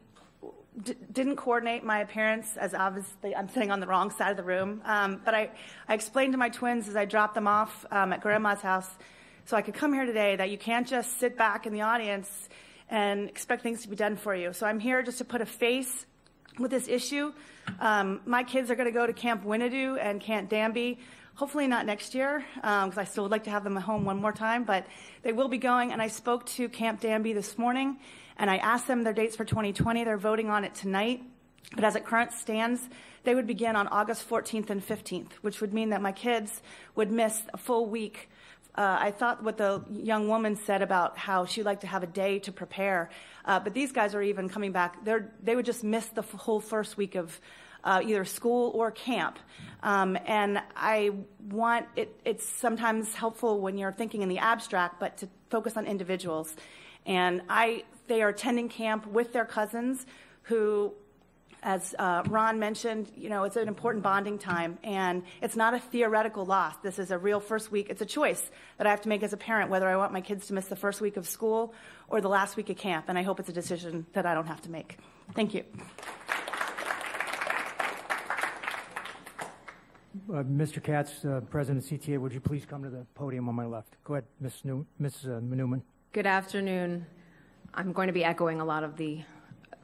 d- didn't coordinate my appearance, as obviously I'm sitting on the wrong side of the room. Um, but I, I explained to my twins as I dropped them off um, at grandma's house so I could come here today that you can't just sit back in the audience and expect things to be done for you. So I'm here just to put a face with this issue. Um, my kids are going to go to Camp Winadu and Camp Danbee. Hopefully not next year, because um, I still would like to have them at home one more time, but they will be going. And I spoke to Camp Danbee this morning, and I asked them their dates for 2020. They're voting on it tonight. But as it current stands, they would begin on August 14th and 15th, which would mean that my kids would miss a full week uh, I thought what the young woman said about how she'd like to have a day to prepare, uh, but these guys are even coming back. They're, they would just miss the whole first week of uh, either school or camp. Um, and I want it, it's sometimes helpful when you're thinking in the abstract, but to focus on individuals. And I, they are attending camp with their cousins who as uh, Ron mentioned, you know, it's an important bonding time, and it's not a theoretical loss. This is a real first week. It's a choice that I have to make as a parent whether I want my kids to miss the first week of school or the last week of camp, and I hope it's a decision that I don't have to make. Thank you.
Uh, Mr. Katz, uh, President of CTA, would you please come to the podium on my left? Go ahead, Ms. New- Ms. Uh, Newman.
Good afternoon. I'm going to be echoing a lot of the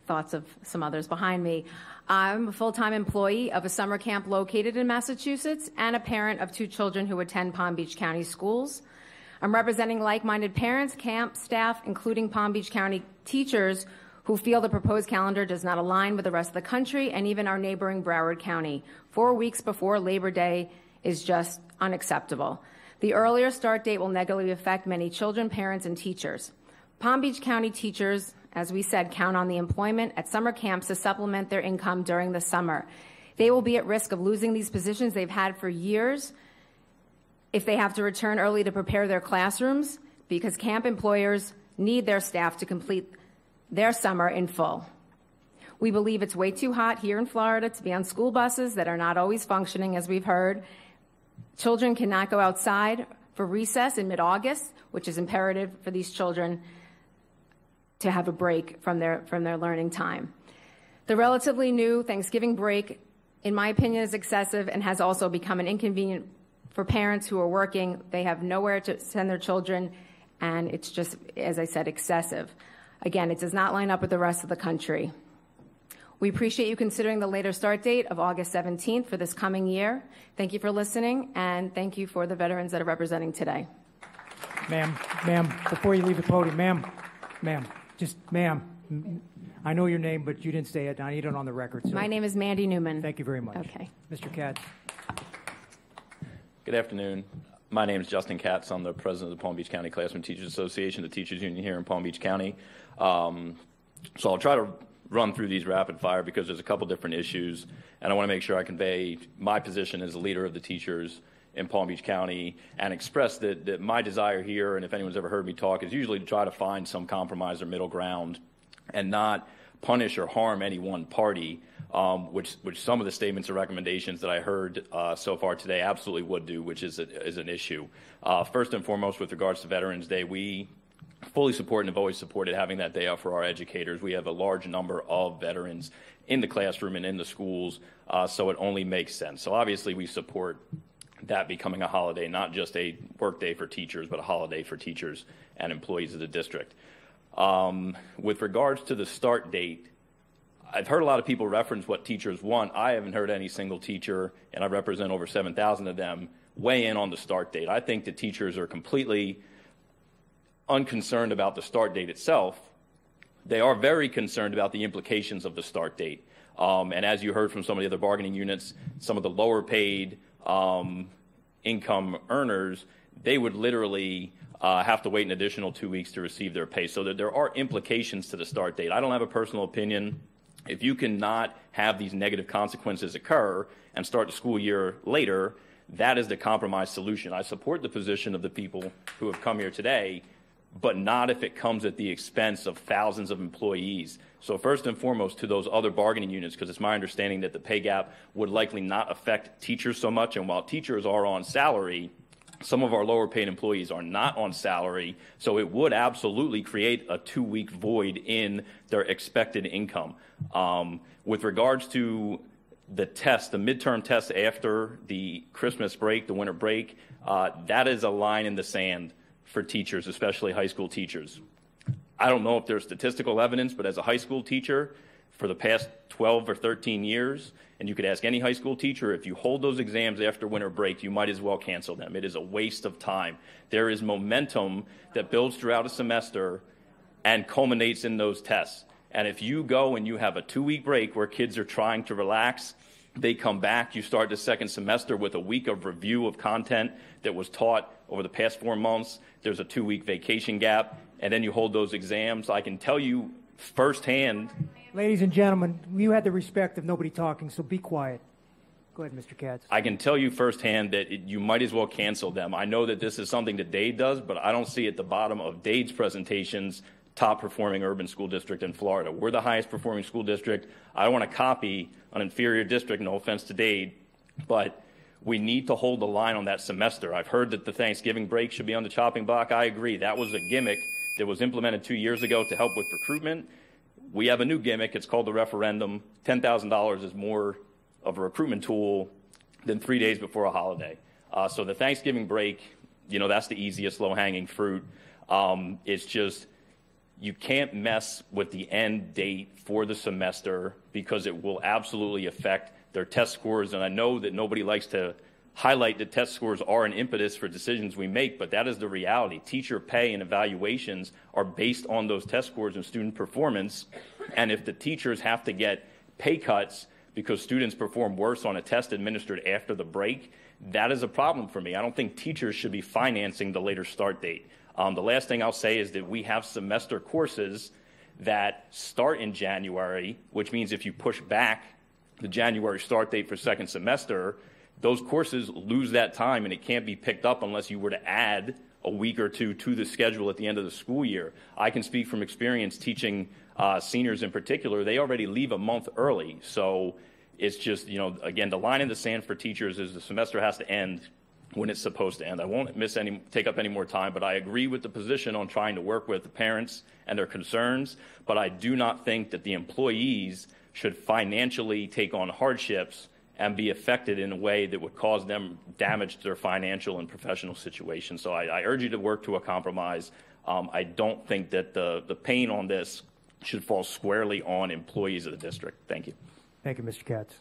thoughts of some others behind me. I'm a full time employee of a summer camp located in Massachusetts and a parent of two children who attend Palm Beach County schools. I'm representing like minded parents, camp staff, including Palm Beach County teachers who feel the proposed calendar does not align with the rest of the country and even our neighboring Broward County. Four weeks before Labor Day is just unacceptable. The earlier start date will negatively affect many children, parents, and teachers. Palm Beach County teachers as we said, count on the employment at summer camps to supplement their income during the summer. They will be at risk of losing these positions they've had for years if they have to return early to prepare their classrooms because camp employers need their staff to complete their summer in full. We believe it's way too hot here in Florida to be on school buses that are not always functioning, as we've heard. Children cannot go outside for recess in mid August, which is imperative for these children to have a break from their, from their learning time. The relatively new Thanksgiving break, in my opinion, is excessive and has also become an inconvenient for parents who are working. They have nowhere to send their children, and it's just, as I said, excessive. Again, it does not line up with the rest of the country. We appreciate you considering the later start date of August 17th for this coming year. Thank you for listening, and thank you for the veterans that are representing today.
Ma'am, ma'am, before you leave the podium, ma'am, ma'am, just, ma'am, I know your name, but you didn't say it. I need it on the record. So.
My name is Mandy Newman.
Thank you very much.
Okay.
Mr. Katz.
Good afternoon. My name is Justin Katz. I'm the president of the Palm Beach County Classroom Teachers Association, the teachers union here in Palm Beach County. Um, so I'll try to run through these rapid fire because there's a couple different issues, and I want to make sure I convey my position as a leader of the teachers in Palm Beach County and express that, that my desire here, and if anyone's ever heard me talk, is usually to try to find some compromise or middle ground and not punish or harm any one party, um, which, which some of the statements or recommendations that I heard uh, so far today absolutely would do, which is, a, is an issue. Uh, first and foremost, with regards to Veterans Day, we fully support and have always supported having that day off for our educators. We have a large number of veterans in the classroom and in the schools, uh, so it only makes sense. So obviously, we support that becoming a holiday, not just a workday for teachers, but a holiday for teachers and employees of the district. Um, with regards to the start date, I've heard a lot of people reference what teachers want. I haven't heard any single teacher, and I represent over 7,000 of them, weigh in on the start date. I think the teachers are completely unconcerned about the start date itself. They are very concerned about the implications of the start date. Um, and as you heard from some of the other bargaining units, some of the lower paid, um, income earners, they would literally uh, have to wait an additional two weeks to receive their pay. So that there are implications to the start date. I don't have a personal opinion. If you cannot have these negative consequences occur and start the school year later, that is the compromise solution. I support the position of the people who have come here today but not if it comes at the expense of thousands of employees. So, first and foremost, to those other bargaining units, because it's my understanding that the pay gap would likely not affect teachers so much. And while teachers are on salary, some of our lower paid employees are not on salary, so it would absolutely create a two week void in their expected income. Um, with regards to the test, the midterm test after the Christmas break, the winter break, uh, that is a line in the sand for teachers, especially high school teachers. I don't know if there's statistical evidence, but as a high school teacher for the past 12 or 13 years, and you could ask any high school teacher if you hold those exams after winter break, you might as well cancel them. It is a waste of time. There is momentum that builds throughout a semester and culminates in those tests. And if you go and you have a two week break where kids are trying to relax, they come back, you start the second semester with a week of review of content that was taught over the past four months. There's a two week vacation gap, and then you hold those exams. I can tell you firsthand.
Ladies and gentlemen, you had the respect of nobody talking, so be quiet. Go ahead, Mr. Katz.
I can tell you firsthand that it, you might as well cancel them. I know that this is something that Dade does, but I don't see at the bottom of Dade's presentations top performing urban school district in Florida. We're the highest performing school district. I don't want to copy an inferior district, no offense to Dade, but we need to hold the line on that semester. I've heard that the Thanksgiving break should be on the chopping block. I agree. That was a gimmick that was implemented two years ago to help with recruitment. We have a new gimmick. It's called the referendum. $10,000 is more of a recruitment tool than three days before a holiday. Uh, so the Thanksgiving break, you know, that's the easiest low hanging fruit. Um, it's just you can't mess with the end date for the semester because it will absolutely affect their test scores. And I know that nobody likes to highlight that test scores are an impetus for decisions we make, but that is the reality. Teacher pay and evaluations are based on those test scores and student performance. And if the teachers have to get pay cuts because students perform worse on a test administered after the break, that is a problem for me. I don't think teachers should be financing the later start date. Um, the last thing I'll say is that we have semester courses that start in January, which means if you push back the January start date for second semester, those courses lose that time and it can't be picked up unless you were to add a week or two to the schedule at the end of the school year. I can speak from experience teaching uh, seniors in particular. They already leave a month early. So it's just, you know, again, the line in the sand for teachers is the semester has to end when it's supposed to end. I won't miss any, take up any more time, but I agree with the position on trying to work with the parents and their concerns. But I do not think that the employees should financially take on hardships and be affected in a way that would cause them damage to their financial and professional situation. So I, I urge you to work to a compromise. Um, I don't think that the, the pain on this should fall squarely on employees of the district. Thank you.
Thank you, Mr. Katz.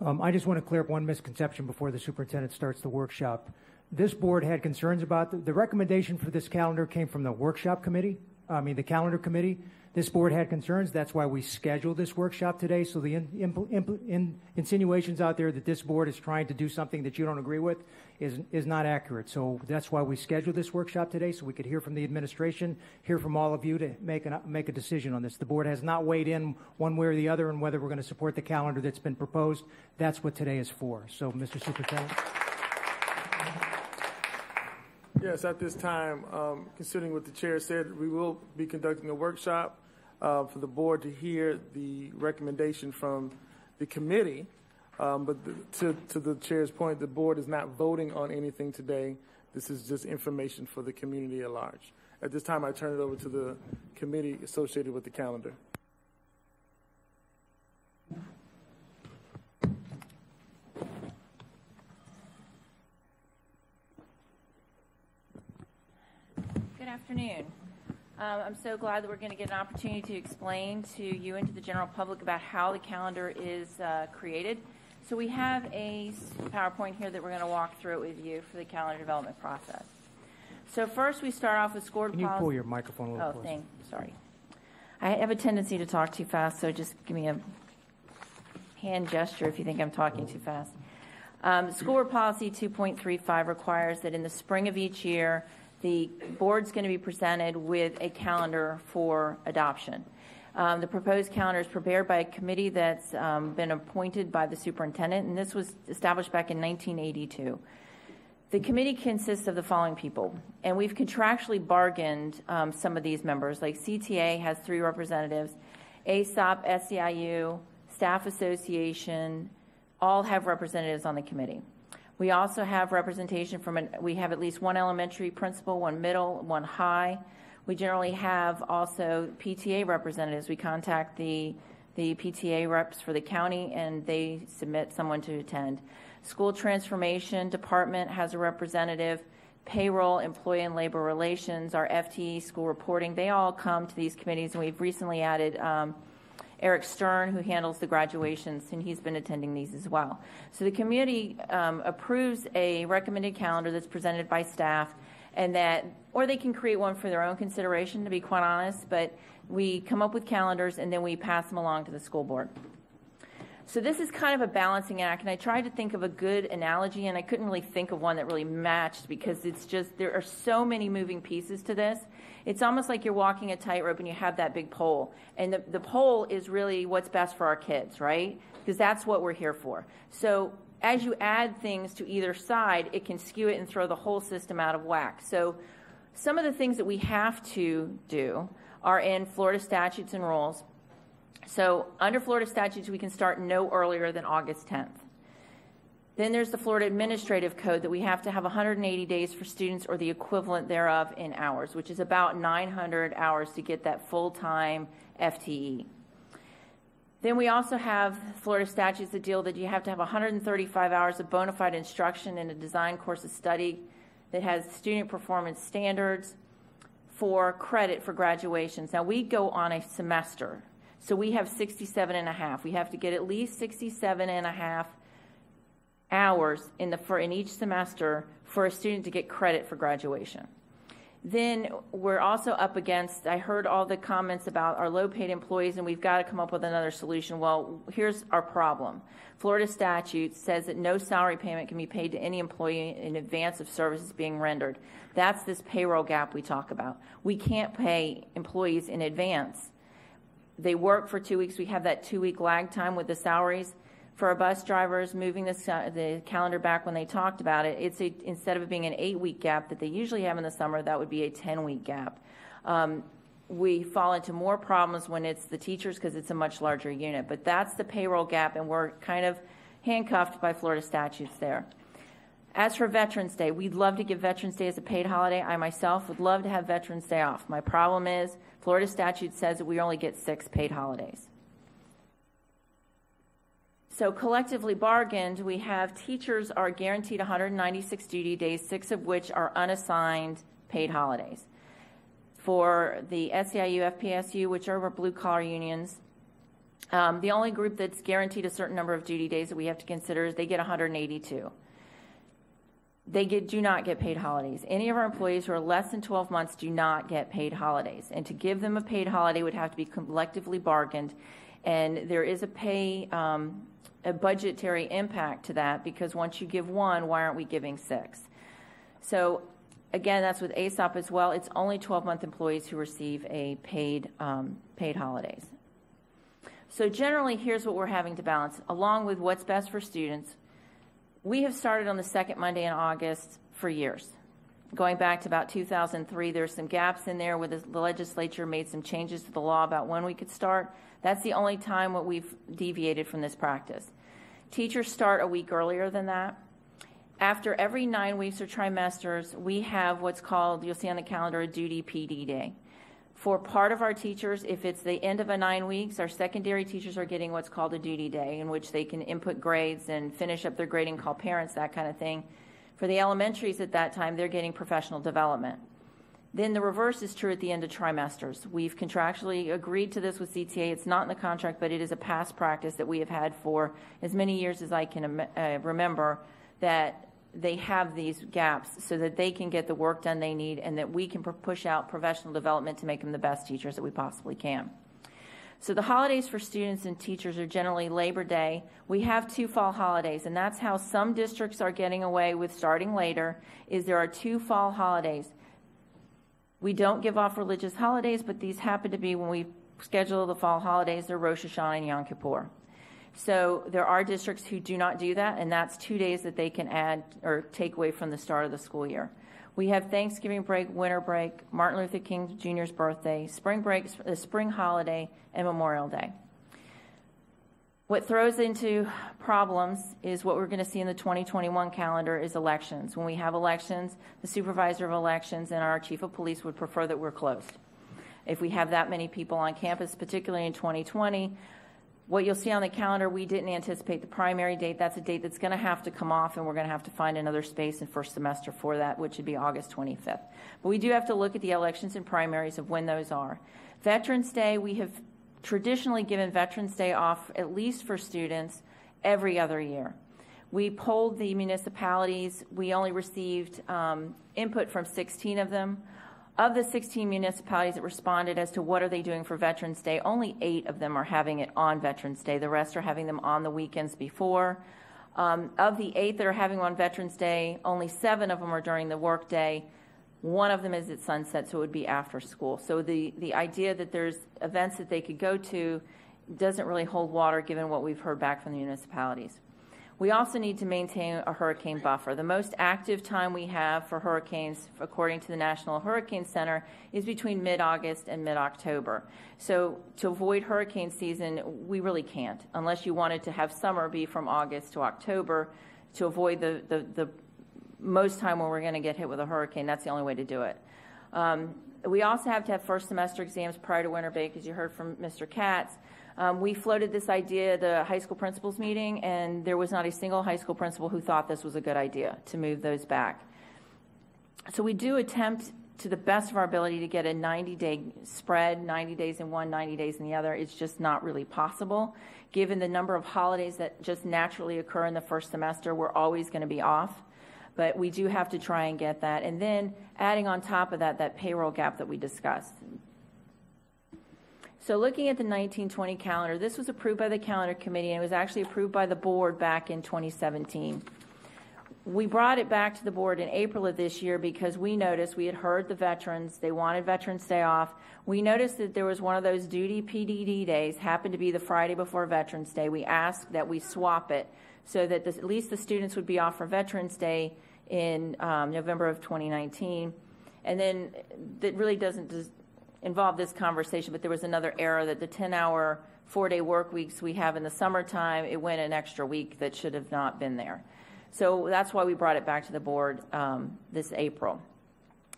Um, I just want to clear up one misconception before the superintendent starts the workshop. This board had concerns about the, the recommendation for this calendar came from the workshop committee, I mean the calendar committee. This board had concerns. That's why we scheduled this workshop today. So the in, in, in, insinuations out there that this board is trying to do something that you don't agree with is, is not accurate. So that's why we scheduled this workshop today, so we could hear from the administration, hear from all of you to make, an, make a decision on this. The board has not weighed in one way or the other on whether we're going to support the calendar that's been proposed. That's what today is for. So, Mr. Superintendent.
Yes, at this time, um, considering what the chair said, we will be conducting a workshop uh, for the board to hear the recommendation from the committee. Um, but the, to, to the chair's point, the board is not voting on anything today. This is just information for the community at large. At this time, I turn it over to the committee associated with the calendar.
Good afternoon. Um, I'm so glad that we're going to get an opportunity to explain to you and to the general public about how the calendar is uh, created. So we have a PowerPoint here that we're going to walk through it with you for the calendar development process. So first we start off with scored
Can you pull your microphone a little
Oh,
closer?
thank, sorry. I have a tendency to talk too fast, so just give me a hand gesture if you think I'm talking too fast. Um, School Board Policy 2.35 requires that in the spring of each year, the board's going to be presented with a calendar for adoption. Um, the proposed calendar is prepared by a committee that's um, been appointed by the superintendent, and this was established back in 1982. The committee consists of the following people, and we've contractually bargained um, some of these members. Like CTA has three representatives, ASOP, SEIU, Staff Association, all have representatives on the committee. We also have representation from, an, we have at least one elementary principal, one middle, one high. We generally have also PTA representatives. We contact the, the PTA reps for the county and they submit someone to attend. School Transformation Department has a representative. Payroll, Employee and Labor Relations, our FTE, school reporting, they all come to these committees, and we've recently added um, Eric Stern, who handles the graduations, and he's been attending these as well. So the committee um, approves a recommended calendar that's presented by staff, and that, or they can create one for their own consideration, to be quite honest, but we come up with calendars and then we pass them along to the school board. So this is kind of a balancing act, and I tried to think of a good analogy, and I couldn't really think of one that really matched because it's just there are so many moving pieces to this. It's almost like you're walking a tightrope and you have that big pole, and the, the pole is really what's best for our kids, right? Because that's what we're here for. So as you add things to either side, it can skew it and throw the whole system out of whack. So some of the things that we have to do are in Florida statutes and rules. So under Florida statutes, we can start no earlier than August 10th. Then there's the Florida Administrative Code that we have to have 180 days for students or the equivalent thereof in hours, which is about 900 hours to get that full time FTE. Then we also have Florida statutes that deal that you have to have 135 hours of bona fide instruction in a design course of study that has student performance standards for credit for graduations. Now we go on a semester. So we have 67 and a half. We have to get at least 67 and a half hours in, the, for, in each semester for a student to get credit for graduation. Then we're also up against, I heard all the comments about our low paid employees and we've got to come up with another solution. Well, here's our problem. Florida statute says that no salary payment can be paid to any employee in advance of services being rendered. That's this payroll gap we talk about. We can't pay employees in advance they work for two weeks. We have that two week lag time with the salaries. For our bus drivers, moving uh, the calendar back when they talked about it, it's a, instead of it being an eight week gap that they usually have in the summer, that would be a 10 week gap. Um, we fall into more problems when it's the teachers because it's a much larger unit. But that's the payroll gap, and we're kind of handcuffed by Florida statutes there. As for Veterans Day, we'd love to give Veterans Day as a paid holiday. I myself would love to have Veterans Day off. My problem is Florida statute says that we only get six paid holidays. So collectively bargained, we have teachers are guaranteed 196 duty days, six of which are unassigned paid holidays. For the SEIU, FPSU, which are blue collar unions, um, the only group that's guaranteed a certain number of duty days that we have to consider is they get 182 they get, do not get paid holidays. Any of our employees who are less than 12 months do not get paid holidays. And to give them a paid holiday would have to be collectively bargained. And there is a pay, um, a budgetary impact to that because once you give one, why aren't we giving six? So again, that's with ASOP as well. It's only 12 month employees who receive a paid, um, paid holidays. So generally, here's what we're having to balance along with what's best for students we have started on the second Monday in August for years. Going back to about 2003, there's some gaps in there where the legislature made some changes to the law about when we could start. That's the only time what we've deviated from this practice. Teachers start a week earlier than that. After every nine weeks or trimesters, we have what's called, you'll see on the calendar, a duty PD day. For part of our teachers, if it's the end of a nine weeks, our secondary teachers are getting what's called a duty day, in which they can input grades and finish up their grading, call parents, that kind of thing. For the elementaries at that time, they're getting professional development. Then the reverse is true at the end of trimesters. We've contractually agreed to this with CTA. It's not in the contract, but it is a past practice that we have had for as many years as I can uh, remember that they have these gaps so that they can get the work done they need and that we can push out professional development to make them the best teachers that we possibly can. So the holidays for students and teachers are generally Labor Day. We have two fall holidays, and that's how some districts are getting away with starting later, is there are two fall holidays. We don't give off religious holidays, but these happen to be when we schedule the fall holidays, they're Rosh Hashanah and Yom Kippur. So there are districts who do not do that, and that's two days that they can add or take away from the start of the school year. We have Thanksgiving break, winter break, Martin Luther King Jr.'s birthday, spring break, the uh, spring holiday, and Memorial Day. What throws into problems is what we're going to see in the 2021 calendar is elections. When we have elections, the supervisor of elections and our chief of police would prefer that we're closed. If we have that many people on campus, particularly in 2020, what you'll see on the calendar, we didn't anticipate the primary date. That's a date that's going to have to come off, and we're going to have to find another space in first semester for that, which would be August 25th. But we do have to look at the elections and primaries of when those are. Veterans Day, we have traditionally given Veterans Day off, at least for students, every other year. We polled the municipalities. We only received um, input from 16 of them. Of the 16 municipalities that responded as to what are they doing for Veterans Day, only eight of them are having it on Veterans Day. The rest are having them on the weekends before. Um, of the eight that are having on Veterans Day, only seven of them are during the workday. One of them is at sunset, so it would be after school. So the, the idea that there's events that they could go to doesn't really hold water given what we've heard back from the municipalities. We also need to maintain a hurricane buffer. The most active time we have for hurricanes, according to the National Hurricane Center, is between mid August and mid October. So, to avoid hurricane season, we really can't, unless you wanted to have summer be from August to October to avoid the, the, the most time when we're going to get hit with a hurricane. That's the only way to do it. Um, we also have to have first semester exams prior to winter break, as you heard from Mr. Katz. Um, we floated this idea at the high school principals meeting, and there was not a single high school principal who thought this was a good idea to move those back. So we do attempt to the best of our ability to get a 90 day spread 90 days in one 90 days in the other it's just not really possible given the number of holidays that just naturally occur in the first semester we're always going to be off but we do have to try and get that. And then adding on top of that, that payroll gap that we discussed. So looking at the 1920 calendar, this was approved by the calendar committee and it was actually approved by the board back in 2017. We brought it back to the board in April of this year because we noticed we had heard the veterans, they wanted Veterans Day off. We noticed that there was one of those duty PDD days, happened to be the Friday before Veterans Day. We asked that we swap it so that at least the students would be off for Veterans Day in um, November of 2019. And then that really doesn't involve this conversation, but there was another error that the 10 hour, four day work weeks we have in the summertime, it went an extra week that should have not been there. So that's why we brought it back to the board um, this April.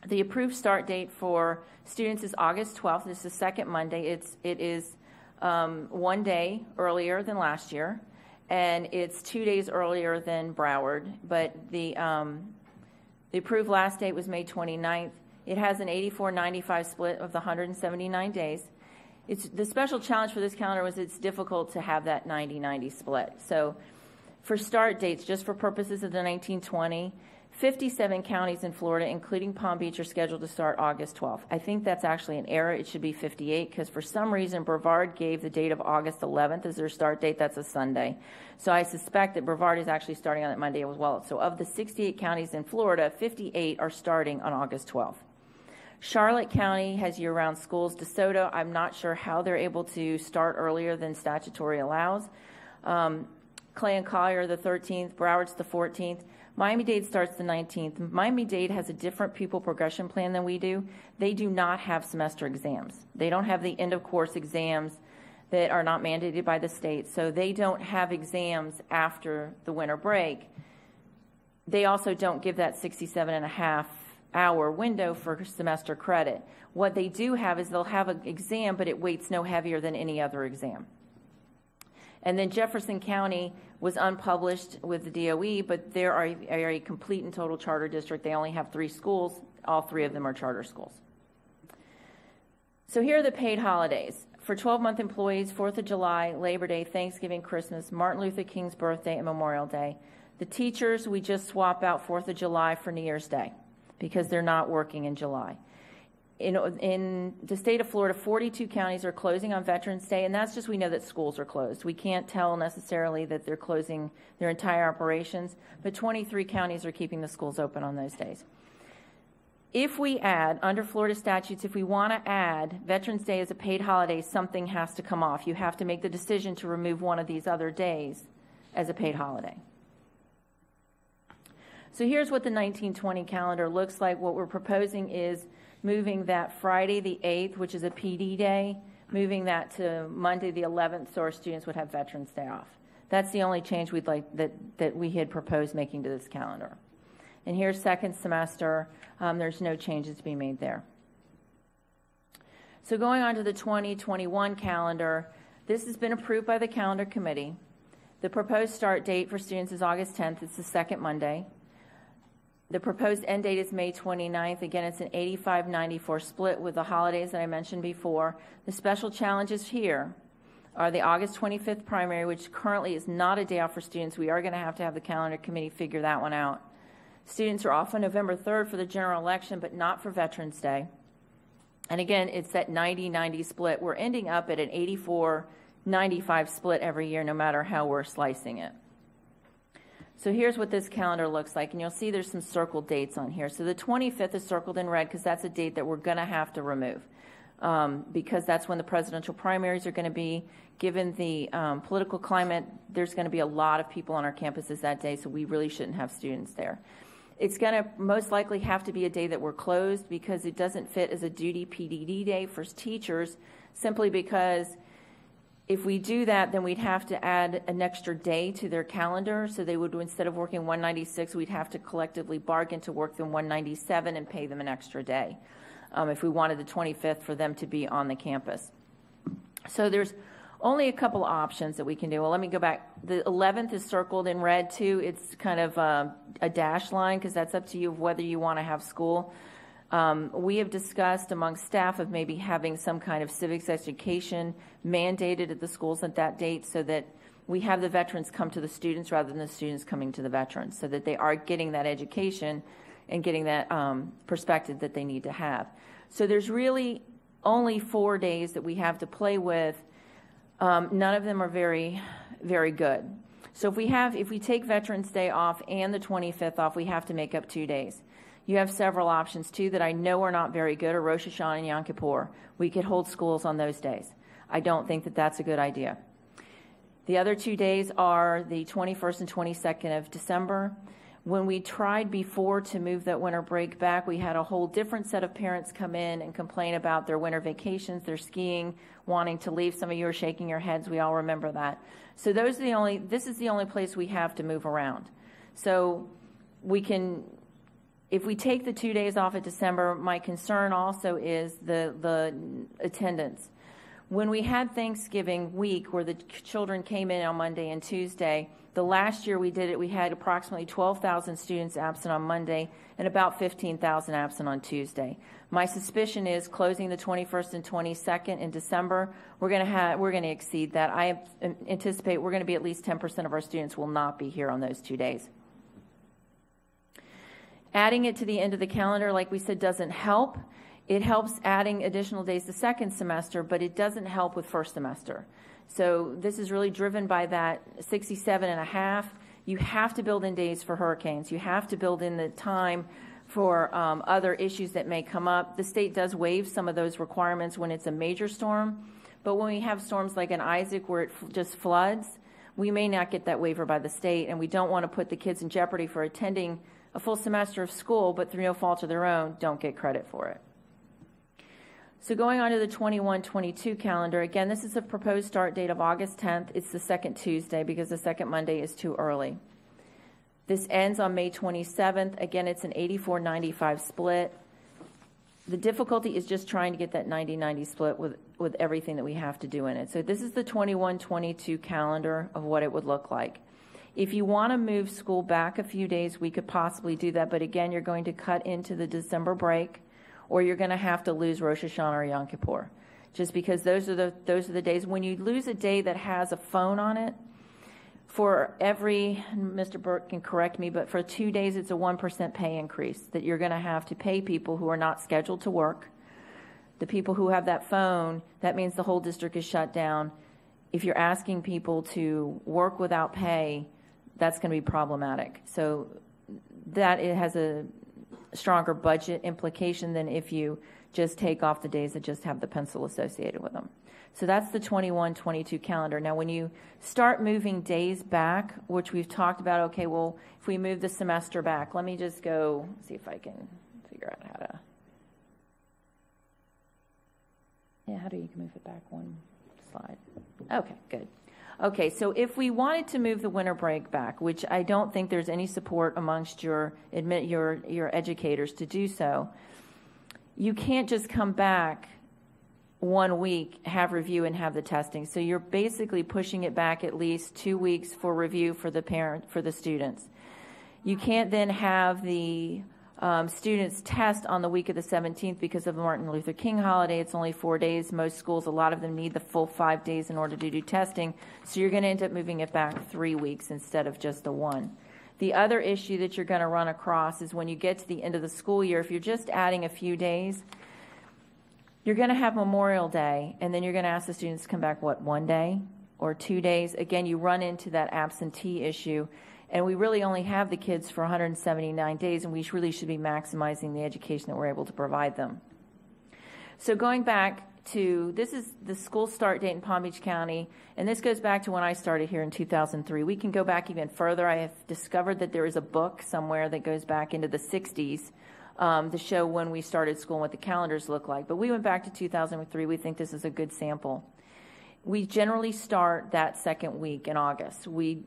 The approved start date for students is August 12th. This is the second Monday. It's, it is um, one day earlier than last year and it's two days earlier than Broward, but the, um, the approved last date was May 29th. It has an 84-95 split of the 179 days. It's, the special challenge for this calendar was it's difficult to have that 90-90 split. So for start dates, just for purposes of the 1920, 57 counties in Florida, including Palm Beach, are scheduled to start August 12th. I think that's actually an error. It should be 58 because for some reason Brevard gave the date of August 11th as their start date. That's a Sunday. So I suspect that Brevard is actually starting on that Monday as well. So of the 68 counties in Florida, 58 are starting on August 12th. Charlotte County has year round schools. DeSoto, I'm not sure how they're able to start earlier than statutory allows. Um, Clay and Collier, the 13th. Broward's the 14th. Miami Dade starts the 19th. Miami Dade has a different pupil progression plan than we do. They do not have semester exams. They don't have the end of course exams that are not mandated by the state. So they don't have exams after the winter break. They also don't give that 67 and a half hour window for semester credit. What they do have is they'll have an exam, but it weights no heavier than any other exam. And then Jefferson County was unpublished with the DOE, but they are a, a complete and total charter district. They only have three schools. All three of them are charter schools. So here are the paid holidays. For 12 month employees, 4th of July, Labor Day, Thanksgiving, Christmas, Martin Luther King's birthday, and Memorial Day. The teachers, we just swap out 4th of July for New Year's Day because they're not working in July in, in the state of Florida, 42 counties are closing on Veterans Day, and that's just we know that schools are closed. We can't tell necessarily that they're closing their entire operations, but 23 counties are keeping the schools open on those days. if we add, under Florida statutes, if we want to add Veterans Day as a paid holiday, something has to come off. You have to make the decision to remove one of these other days as a paid holiday. So here's what the 1920 calendar looks like. What we're proposing is moving that Friday the 8th, which is a PD day, moving that to Monday the 11th so our students would have Veterans Day off. That's the only change we'd like that, that we had proposed making to this calendar. And here's second semester. Um, there's no changes to be made there. So going on to the 2021 calendar, this has been approved by the calendar committee. The proposed start date for students is August 10th. It's the second Monday. The proposed end date is May 29th. Again, it's an 85 94 split with the holidays that I mentioned before. The special challenges here are the August 25th primary, which currently is not a day off for students. We are going to have to have the calendar committee figure that one out. Students are off on November 3rd for the general election, but not for Veterans Day. And again, it's that 90 90 split. We're ending up at an 84 95 split every year, no matter how we're slicing it. So here's what this calendar looks like, and you'll see there's some circled dates on here. So the 25th is circled in red because that's a date that we're going to have to remove um, because that's when the presidential primaries are going to be. Given the um, political climate, there's going to be a lot of people on our campuses that day, so we really shouldn't have students there. It's going to most likely have to be a day that we're closed because it doesn't fit as a duty PDD day for teachers simply because – if we do that, then we'd have to add an extra day to their calendar. So they would, instead of working 196, we'd have to collectively bargain to work them 197 and pay them an extra day um, if we wanted the 25th for them to be on the campus. So there's only a couple options that we can do. Well, let me go back. The 11th is circled in red too. It's kind of uh, a dash line because that's up to you of whether you want to have school. Um, we have discussed among staff of maybe having some kind of civics education mandated at the schools at that date so that we have the veterans come to the students rather than the students coming to the veterans so that they are getting that education and getting that um, perspective that they need to have. So there's really only four days that we have to play with. Um, none of them are very, very good. So if we have, if we take Veterans Day off and the 25th off, we have to make up two days. You have several options too that I know are not very good, or Rosh Hashanah and Yom Kippur. We could hold schools on those days. I don't think that that's a good idea. The other two days are the 21st and 22nd of December. When we tried before to move that winter break back, we had a whole different set of parents come in and complain about their winter vacations, their skiing, wanting to leave. Some of you are shaking your heads. We all remember that. So those are the only. This is the only place we have to move around. So we can if we take the two days off of December, my concern also is the, the attendance. When we had Thanksgiving week where the children came in on Monday and Tuesday, the last year we did it, we had approximately 12,000 students absent on Monday and about 15,000 absent on Tuesday. My suspicion is closing the 21st and 22nd in December, we're going to have we're going to exceed that. I anticipate we're going to be at least 10% of our students will not be here on those two days. Adding it to the end of the calendar, like we said, doesn't help. It helps adding additional days the second semester, but it doesn't help with first semester. So this is really driven by that 67 and a half. You have to build in days for hurricanes. You have to build in the time for um, other issues that may come up. The state does waive some of those requirements when it's a major storm, but when we have storms like an Isaac where it just floods, we may not get that waiver by the state, and we don't want to put the kids in jeopardy for attending a full semester of school, but through no fault of their own, don't get credit for it. So going on to the 21-22 calendar, again, this is a proposed start date of August 10th. It's the second Tuesday because the second Monday is too early. This ends on May 27th. Again, it's an 84-95 split. The difficulty is just trying to get that 90-90 split with, with everything that we have to do in it. So this is the 21-22 calendar of what it would look like. If you want to move school back a few days, we could possibly do that. But again, you're going to cut into the December break, or you're going to have to lose Rosh Hashanah or Yom Kippur, just because those are the those are the days when you lose a day that has a phone on it. For every, Mr. Burke can correct me, but for two days it's a one percent pay increase that you're going to have to pay people who are not scheduled to work. The people who have that phone, that means the whole district is shut down. If you're asking people to work without pay, that's going to be problematic. So that it has a stronger budget implication than if you just take off the days that just have the pencil associated with them. So that's the 21 22 calendar. Now, when you start moving days back, which we've talked about, okay, well, if we move the semester back, let me just go see if I can figure out how to. Yeah, how do you move it back one slide? Okay, good. Okay, so if we wanted to move the winter break back, which I don't think there's any support amongst your admit your your educators to do so, you can't just come back one week, have review, and have the testing. So you're basically pushing it back at least two weeks for review for the parent for the students. You can't then have the um, students test on the week of the 17th because of the Martin Luther King holiday. It's only four days. Most schools, a lot of them need the full five days in order to do testing. So you're going to end up moving it back three weeks instead of just the one. The other issue that you're going to run across is when you get to the end of the school year, if you're just adding a few days, you're going to have Memorial Day, and then you're going to ask the students to come back, what, one day or two days? Again, you run into that absentee issue and we really only have the kids for 179 days, and we really should be maximizing the education that we're able to provide them. So going back to this is the school start date in Palm Beach County, and this goes back to when I started here in 2003. We can go back even further. I have discovered that there is a book somewhere that goes back into the 60s um, to show when we started school and what the calendars look like. But we went back to 2003. We think this is a good sample. We generally start that second week in August. We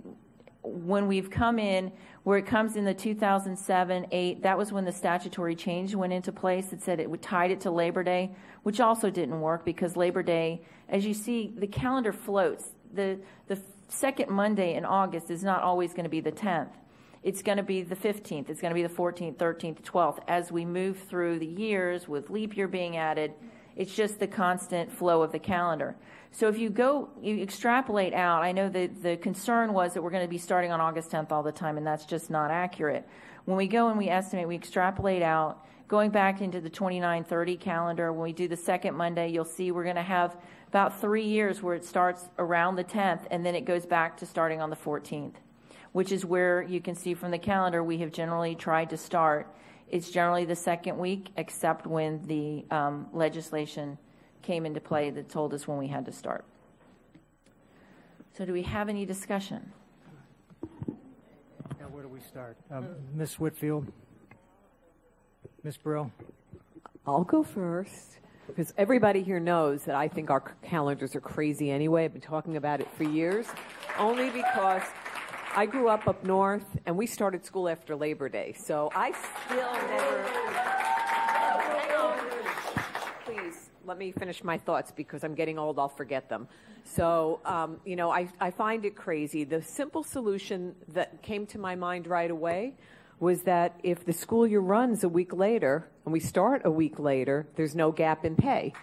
when we've come in, where it comes in the 2007 8, that was when the statutory change went into place. It said it would tied it to Labor Day, which also didn't work because Labor Day, as you see, the calendar floats. The, the second Monday in August is not always going to be the 10th. It's going to be the 15th. It's going to be the 14th, 13th, 12th. As we move through the years with leap year being added, it's just the constant flow of the calendar. So if you go, you extrapolate out, I know that the concern was that we're going to be starting on August 10th all the time, and that's just not accurate. When we go and we estimate, we extrapolate out, going back into the 2930 calendar, when we do the second Monday, you'll see we're going to have about three years where it starts around the 10th, and then it goes back to starting on the 14th, which is where you can see from the calendar we have generally tried to start. It's generally the second week, except when the um, legislation came into play that told us when we had to start. So, do we have any discussion?
Now, where do we start? Um, Ms. Whitfield? Ms. Brill?
I'll go first because everybody here knows that I think our calendars are crazy anyway. I've been talking about it for years, only because I grew up up north and we started school after Labor Day. So I still never let me finish my thoughts because I'm getting old, I'll forget them. So, um, you know, I, I find it crazy. The simple solution that came to my mind right away was that if the school year runs a week later and we start a week later, there's no gap in pay.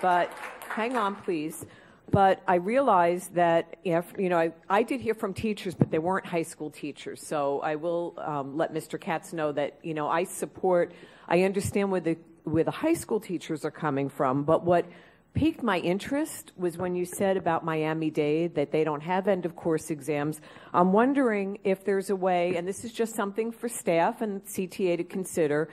But hang on, please. But I realized that, if, you know, I, I did hear from teachers, but they weren't high school teachers. So I will um, let Mr. Katz know that, you know, I support, I understand where the where the high school teachers are coming from, but what piqued my interest was when you said about Miami Dade that they don't have end of course exams. I'm wondering if there's a way, and this is just something for staff and CTA to consider,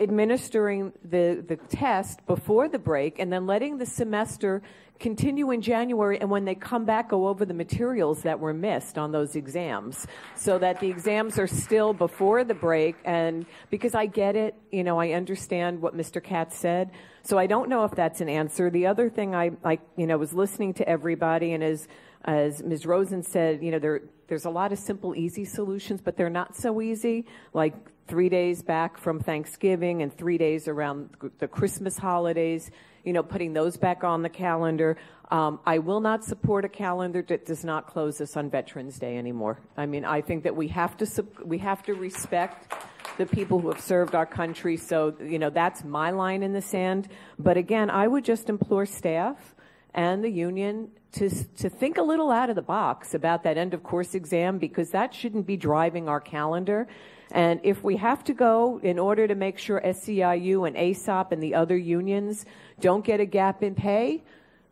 administering the, the test before the break and then letting the semester continue in January and when they come back go over the materials that were missed on those exams so that the exams are still before the break and because I get it, you know, I understand what Mr. Katz said. So I don't know if that's an answer. The other thing I, I you know, was listening to everybody and as as Ms. Rosen said, you know, there there's a lot of simple, easy solutions, but they're not so easy. Like three days back from Thanksgiving and three days around the Christmas holidays you know, putting those back on the calendar. Um, I will not support a calendar that does not close us on Veterans Day anymore. I mean, I think that we have to we have to respect the people who have served our country. So, you know, that's my line in the sand. But again, I would just implore staff and the union to, to think a little out of the box about that end of course exam because that shouldn't be driving our calendar. And if we have to go in order to make sure SEIU and ASOP and the other unions don't get a gap in pay,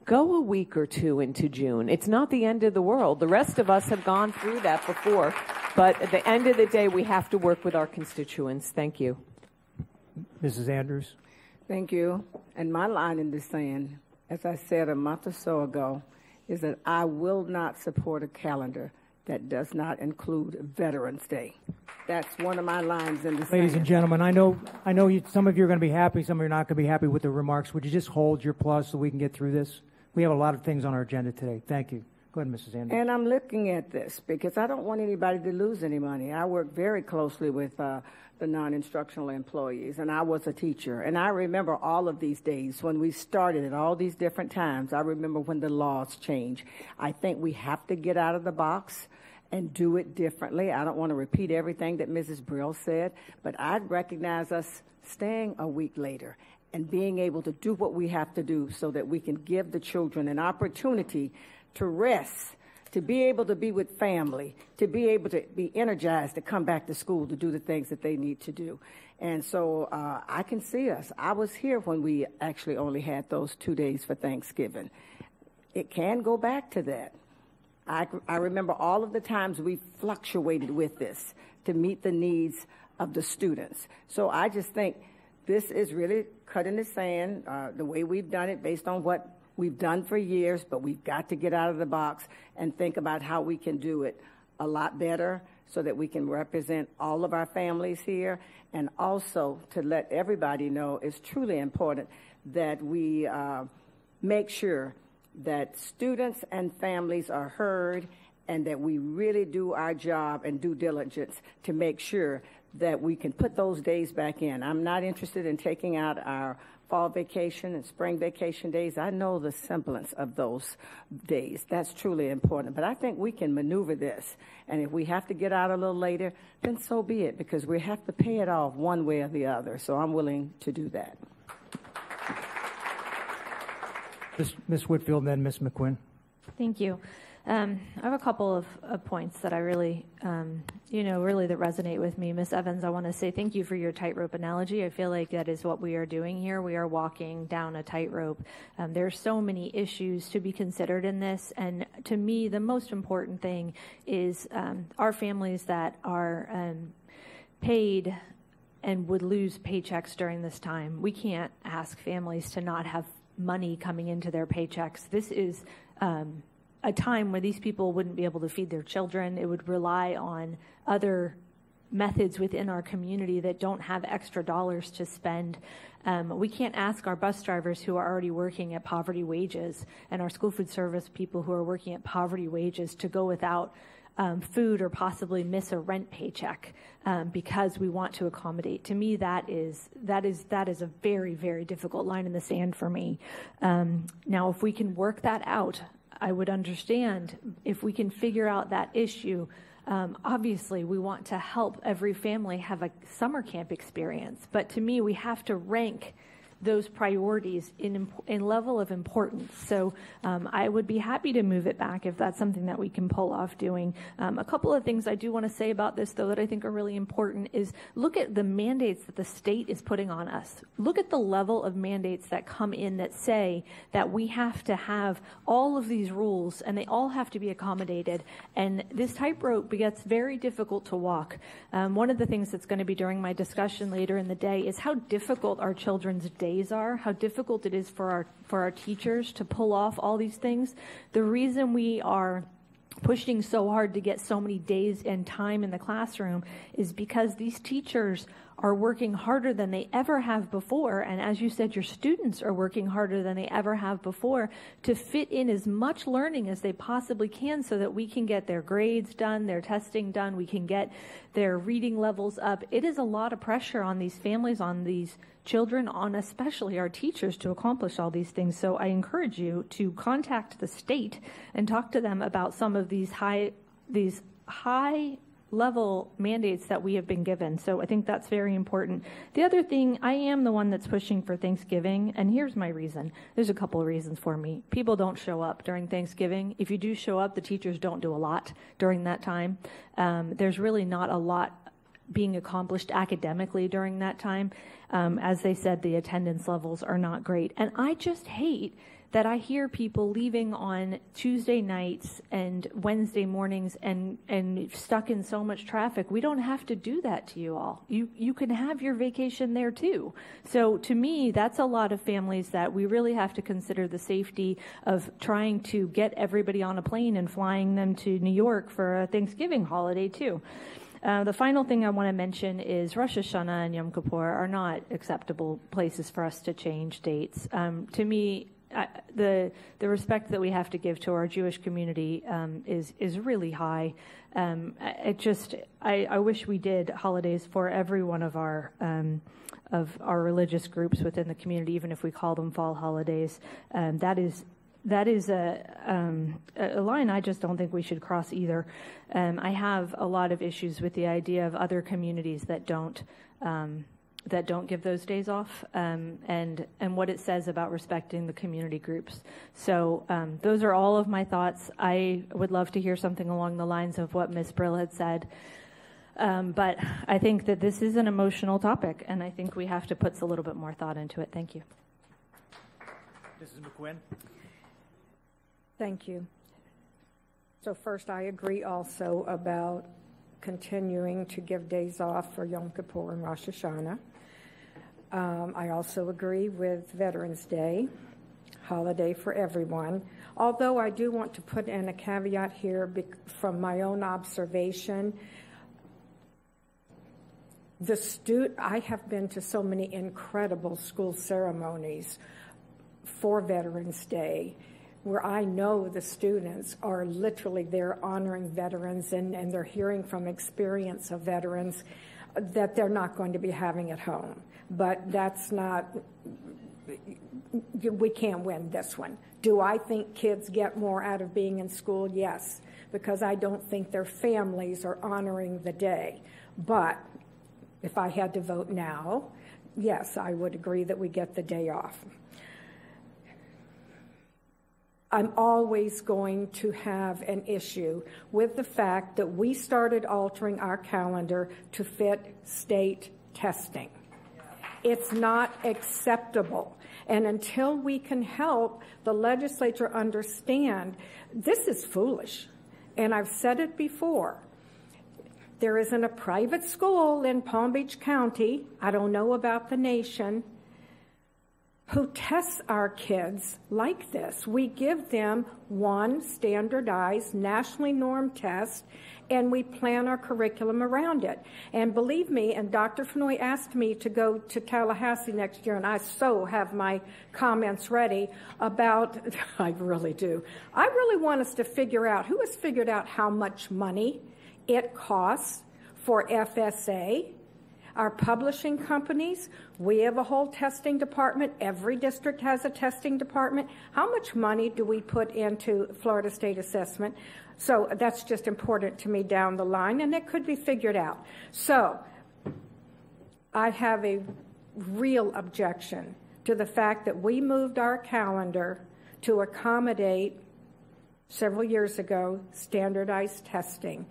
go a week or two into June. It's not the end of the world. The rest of us have gone through that before. But at the end of the day, we have to work with our constituents. Thank you.
Mrs. Andrews.
Thank you. And my line in the sand, as I said a month or so ago, is that I will not support a calendar that does not include Veterans Day. That's one of my lines in the sand.
Ladies and gentlemen, I know, I know you, some of you are going to be happy, some of you are not going to be happy with the remarks. Would you just hold your applause so we can get through this? We have a lot of things on our agenda today. Thank you. Go ahead, Mrs. Andrews.
And I'm looking at this because I don't want anybody to lose any money. I work very closely with uh, the non instructional employees, and I was a teacher. And I remember all of these days when we started at all these different times. I remember when the laws changed. I think we have to get out of the box and do it differently. I don't want to repeat everything that Mrs. Brill said, but I'd recognize us staying a week later and being able to do what we have to do so that we can give the children an opportunity to rest, to be able to be with family, to be able to be energized to come back to school to do the things that they need to do. And so uh, I can see us. I was here when we actually only had those two days for Thanksgiving. It can go back to that. I, I remember all of the times we fluctuated with this to meet the needs of the students. So I just think this is really cut in the sand, uh, the way we've done it based on what we've done for years, but we've got to get out of the box and think about how we can do it a lot better so that we can represent all of our families here and also to let everybody know it's truly important that we uh, make sure that students and families are heard and that we really do our job and due diligence to make sure that we can put those days back in. I'm not interested in taking out our fall vacation and spring vacation days. I know the semblance of those days. That's truly important. But I think we can maneuver this. And if we have to get out a little later, then so be it, because we have to pay it off one way or the other. So I'm willing to do that.
Ms. Whitfield, then Ms. McQuinn.
Thank you. Um, I have a couple of, of points that I really, um, you know, really that resonate with me. Miss Evans, I want to say thank you for your tightrope analogy. I feel like that is what we are doing here. We are walking down a tightrope. Um, there are so many issues to be considered in this, and to me, the most important thing is um, our families that are um, paid and would lose paychecks during this time. We can't ask families to not have money coming into their paychecks. This is um, a time where these people wouldn't be able to feed their children. It would rely on other methods within our community that don't have extra dollars to spend. Um, we can't ask our bus drivers who are already working at poverty wages and our school food service people who are working at poverty wages to go without um, food or possibly miss a rent paycheck um, because we want to accommodate. To me, that is that is that is a very very difficult line in the sand for me. Um, now, if we can work that out, I would understand. If we can figure out that issue. Um, obviously, we want to help every family have a summer camp experience, but to me, we have to rank those priorities in, in level of importance. So um, I would be happy to move it back if that's something that we can pull off doing. Um, a couple of things I do want to say about this, though, that I think are really important is look at the mandates that the state is putting on us. Look at the level of mandates that come in that say that we have to have all of these rules and they all have to be accommodated. And this tightrope gets very difficult to walk. Um, one of the things that's going to be during my discussion later in the day is how difficult our children's days are, how difficult it is for our for our teachers to pull off all these things. The reason we are pushing so hard to get so many days and time in the classroom is because these teachers are working harder than they ever have before. And as you said, your students are working harder than they ever have before to fit in as much learning as they possibly can so that we can get their grades done, their testing done, we can get their reading levels up. It is a lot of pressure on these families, on these children, on especially our teachers to accomplish all these things. So I encourage you to contact the state and talk to them about some of these high, these high level mandates that we have been given. So I think that's very important. The other thing, I am the one that's pushing for Thanksgiving, and here's my reason. There's a couple of reasons for me. People don't show up during Thanksgiving. If you do show up, the teachers don't do a lot during that time. Um, there's really not a lot being accomplished academically during that time. Um, as they said, the attendance levels are not great. And I just hate that I hear people leaving on Tuesday nights and Wednesday mornings and, and stuck in so much traffic. We don't have to do that to you all. You, you can have your vacation there too. So to me, that's a lot of families that we really have to consider the safety of trying to get everybody on a plane and flying them to New York for a Thanksgiving holiday too. Uh, the final thing I want to mention is Rosh Hashanah and Yom Kippur are not acceptable places for us to change dates. Um, to me, I, the the respect that we have to give to our Jewish community um, is is really high. Um, it just I, I, wish we did holidays for every one of our um, of our religious groups within the community, even if we call them fall holidays. Um, that is that is a, um, a line I just don't think we should cross either. Um, I have a lot of issues with the idea of other communities that don't um, that don't give those days off, um, and and what it says about respecting the community groups. So um, those are all of my thoughts. I would love to hear something along the lines of what Ms. Brill had said. Um, but I think that this is an emotional topic, and I think we have to put a little bit more thought into it. Thank you.
Mrs. McQuinn.
Thank you. So first, I agree also about continuing to give days off for Yom Kippur and Rosh Hashanah. Um, I also agree with Veterans Day, holiday for everyone. Although I do want to put in a caveat here from my own observation. The stu- I have been to so many incredible school ceremonies for Veterans Day where I know the students are literally there honoring veterans and, and they're hearing from experience of veterans that they're not going to be having at home. But that's not, we can't win this one. Do I think kids get more out of being in school? Yes, because I don't think their families are honoring the day. But if I had to vote now, yes, I would agree that we get the day off. I'm always going to have an issue with the fact that we started altering our calendar to fit state testing. It's not acceptable. And until we can help the legislature understand, this is foolish. And I've said it before. There isn't a private school in Palm Beach County, I don't know about the nation, who tests our kids like this. We give them one standardized, nationally normed test, and we plan our curriculum around it. And believe me, and Dr. Fennoy asked me to go to Tallahassee next year, and I so have my comments ready about, I really do. I really want us to figure out who has figured out how much money it costs for FSA our publishing companies, we have a whole testing department. Every district has a testing department. How much money do we put into Florida State Assessment? So that's just important to me down the line, and it could be figured out. So I have a real objection to the fact that we moved our calendar to accommodate several years ago standardized testing.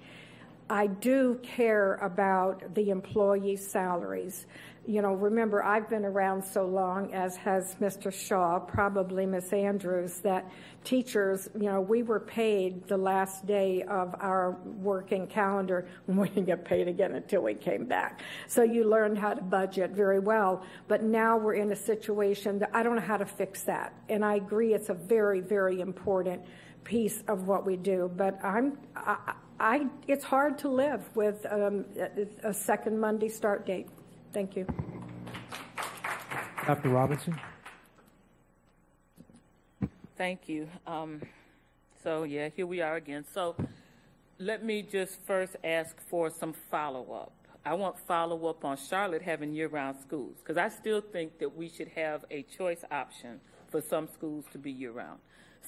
I do care about the employees' salaries. You know, remember, I've been around so long, as has Mr. Shaw, probably Miss Andrews, that teachers, you know, we were paid the last day of our working calendar we didn't get paid again until we came back. So you learned how to budget very well. But now we're in a situation that I don't know how to fix that. And I agree it's a very, very important piece of what we do. But I'm, I, I, it's hard to live with um, a, a second Monday start date. Thank you.
Dr. Robinson?
Thank you. Um, so, yeah, here we are again. So, let me just first ask for some follow up. I want follow up on Charlotte having year round schools because I still think that we should have a choice option for some schools to be year round.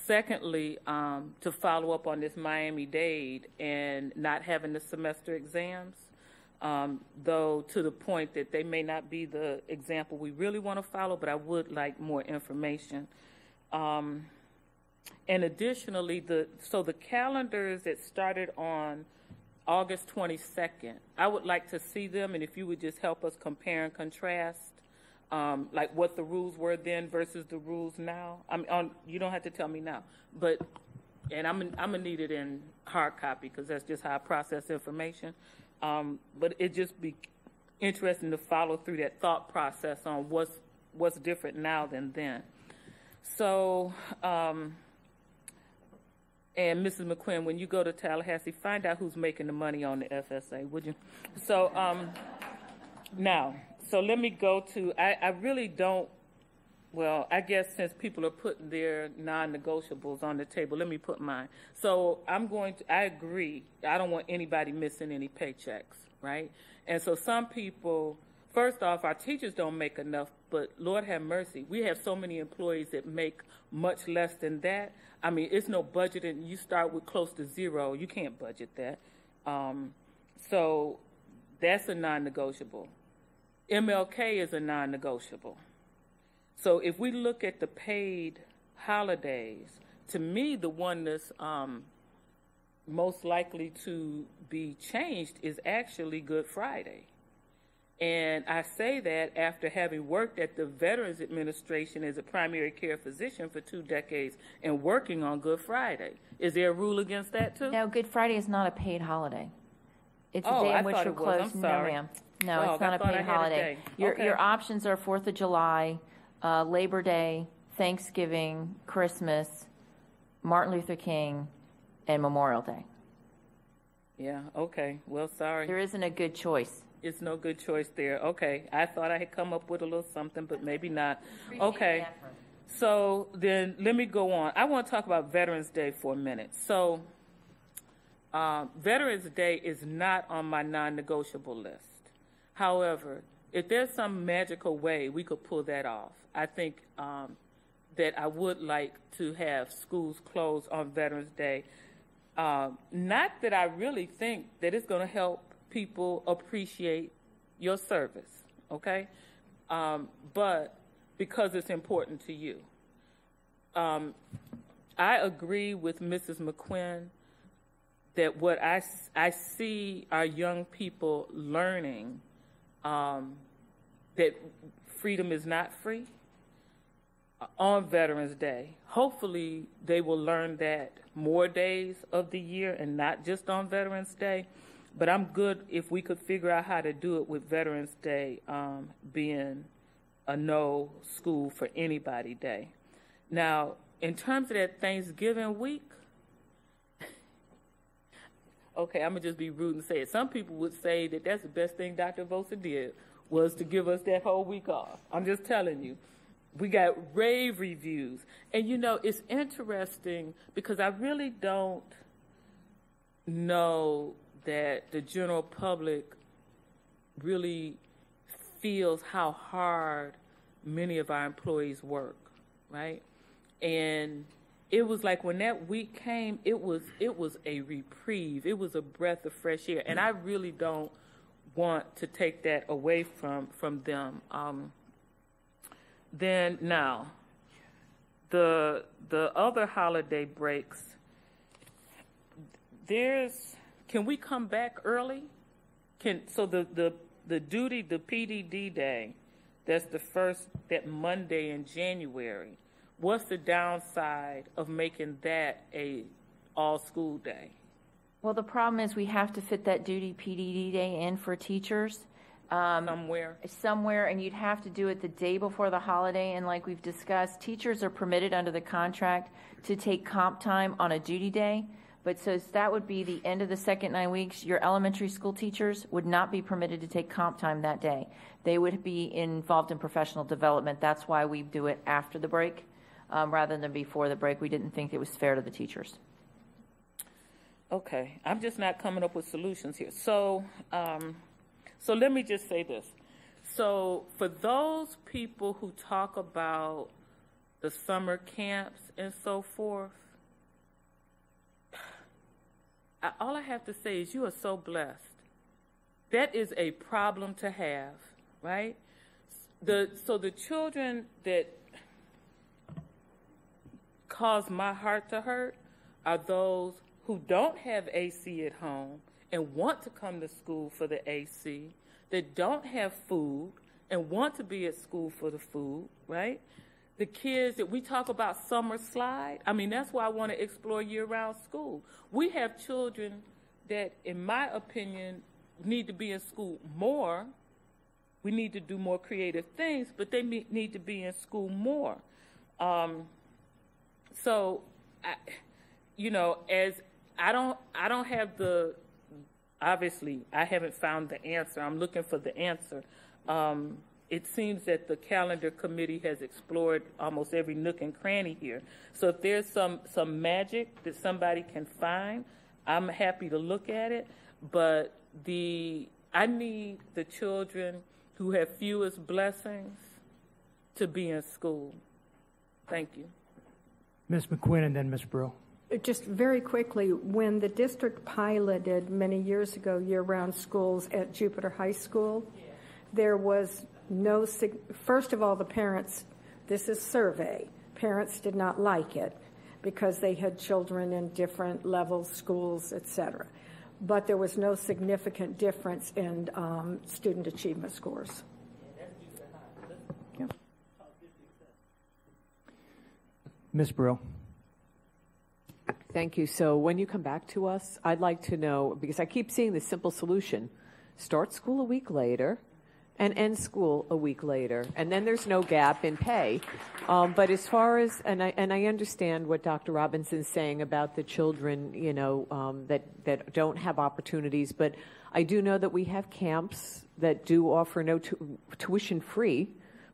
Secondly, um, to follow up on this Miami Dade and not having the semester exams, um, though to the point that they may not be the example we really want to follow, but I would like more information. Um, and additionally, the so the calendars that started on August 22nd, I would like to see them, and if you would just help us compare and contrast um, like what the rules were then versus the rules now. I mean, on, you don't have to tell me now, but and I'm I'm gonna need it in hard copy because that's just how I process information. Um, but it just be interesting to follow through that thought process on what's what's different now than then. So, um, and Mrs. McQuinn, when you go to Tallahassee, find out who's making the money on the FSA, would you? So, um, now, so let me go to, I, I really don't, well, I guess since people are putting their non-negotiables on the table, let me put mine. So I'm going to, I agree, I don't want anybody missing any paychecks, right? And so some people, first off, our teachers don't make enough, but Lord have mercy, we have so many employees that make much less than that. I mean, it's no budgeting. You start with close to zero, you can't budget that. Um, so that's a non-negotiable. MLK is a non-negotiable. So if we look at the paid holidays, to me, the one that's um, most likely to be changed is actually Good Friday. And I say that after having worked at the Veterans Administration as a primary care physician for two decades and working on Good Friday. Is there a rule against that too?
No, Good Friday is not a paid holiday. It's a
Oh,
day
I
in which we're
it. I'm
closed. No, ma'am. No,
Oh,
it's
I
not a
thought I
paid
had a
holiday.
day.
Your
Okay.
your options are Fourth of July, uh, Labor Day, Thanksgiving, Christmas, Martin Luther King, and Memorial Day.
Yeah, okay. Well, sorry.
There isn't a good choice.
It's no good choice there. Okay. I thought I had come up with a little something, but maybe not. Okay. So then let me go on. I want to talk about Veterans Day for a minute. So, um, Veterans Day is not on my non negotiable list. However, if there's some magical way we could pull that off, I think um, that I would like to have schools closed on Veterans Day. Um, not that I really think that it's going to help people appreciate your service, okay? Um, but because it's important to you. Um, I agree with Mrs. McQuinn that what I, I see our young people learning um, that freedom is not free uh, on Veterans Day. Hopefully, they will learn that more days of the year and not just on Veterans Day. But I'm good if we could figure out how to do it with Veterans Day um, being a no school for anybody day. Now, in terms of that Thanksgiving week, okay, I'm gonna just be rude and say it. Some people would say that that's the best thing Dr. Avossa did was to give us that whole week off. I'm just telling you. We got rave reviews. And you know, it's interesting because I really don't know that the general public really feels how hard many of our employees work, right? And it was like when that week came, it was it was a reprieve. It was a breath of fresh air, and I really don't want to take that away from from them. Um, then now, the the other holiday breaks. There's can we come back early? Can so the the the duty the PDD day, that's the first that Monday in January. What's the downside of making that a all school day?
Well, the problem is we have to fit that duty PDD day in for teachers. Um,
somewhere.
Somewhere, and you'd have to do it the day before the holiday. And like we've discussed, teachers are permitted under the contract to take comp time on a duty day. But so that would be the end of the second nine weeks. Your elementary school teachers would not be permitted to take comp time that day. They would be involved in professional development. That's why we do it after the break um, rather than before the break. We didn't think it was fair to the teachers.
Okay, I'm just not coming up with solutions here. So, um, so let me just say this. So, for those people who talk about the summer camps and so forth, I, all I have to say is you are so blessed. That is a problem to have, right? The so the children that cause my heart to hurt are those who don't have AC at home and want to come to school for the AC, that don't have food, and want to be at school for the food, right? The kids that we talk about summer slide, I mean, that's why I want to explore year round school. We have children that, in my opinion, need to be in school more. We need to do more creative things, but they need to be in school more. Um, so, I, you know, as I don't, I don't have the. Obviously, I haven't found the answer. I'm looking for the answer. Um, it seems that the calendar committee has explored almost every nook and cranny here. So if there's some some magic that somebody can find, I'm happy to look at it. But the I need the children who have fewest blessings to be in school. Thank you.
Ms. McQuinn and then Ms. Brill.
Just very quickly, when the district piloted many years ago year round schools at Jupiter High School, there was no, first of all, the parents, this is survey, parents did not like it because they had children in different levels, schools, etc. But there was no significant difference in um, student achievement scores.
Ms. Brill.
Thank you. So when you come back to us, I'd like to know because I keep seeing the simple solution start school a week later and end school a week later, and then there's no gap in pay. Um, but as far as and I and I understand what Dr. Robinson's saying about the children, you know, um, that that don't have opportunities, but I do know that we have camps that do offer no tu- tuition-free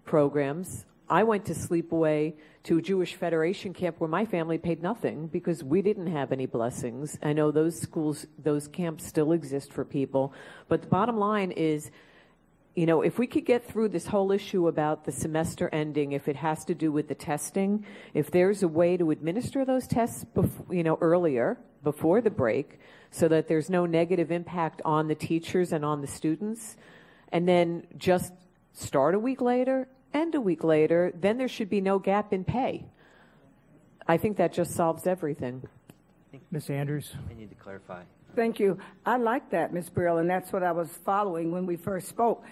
programs. I went to sleepaway to a Jewish Federation camp where my family paid nothing because we didn't have any blessings. I know those schools, those camps still exist for people, but the bottom line is you know, if we could get through this whole issue about the semester ending, if it has to do with the testing, if there's a way to administer those tests, before, you know, earlier, before the break, so that there's no negative impact on the teachers and on the students, and then just start a week later, end a week later, then there should be no gap in pay. I think that just solves everything.
Ms. Andrews?
I need to clarify.
Thank you. I like that, Ms. Brill, and that's what I was following when we first spoke.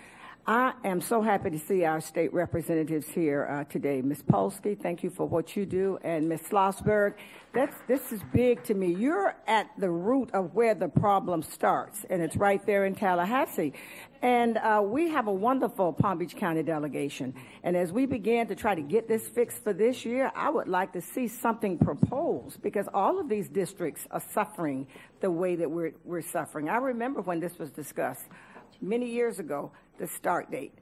I am so happy to see our state representatives here uh, today. Ms. Polsky, thank you for what you do. And Ms. Slosberg, that's, this is big to me. You're at the root of where the problem starts, and it's right there in Tallahassee. And uh, we have a wonderful Palm Beach County delegation. And as we began to try to get this fixed for this year, I would like to see something proposed because all of these districts are suffering the way that we're, we're suffering. I remember when this was discussed many years ago the start date.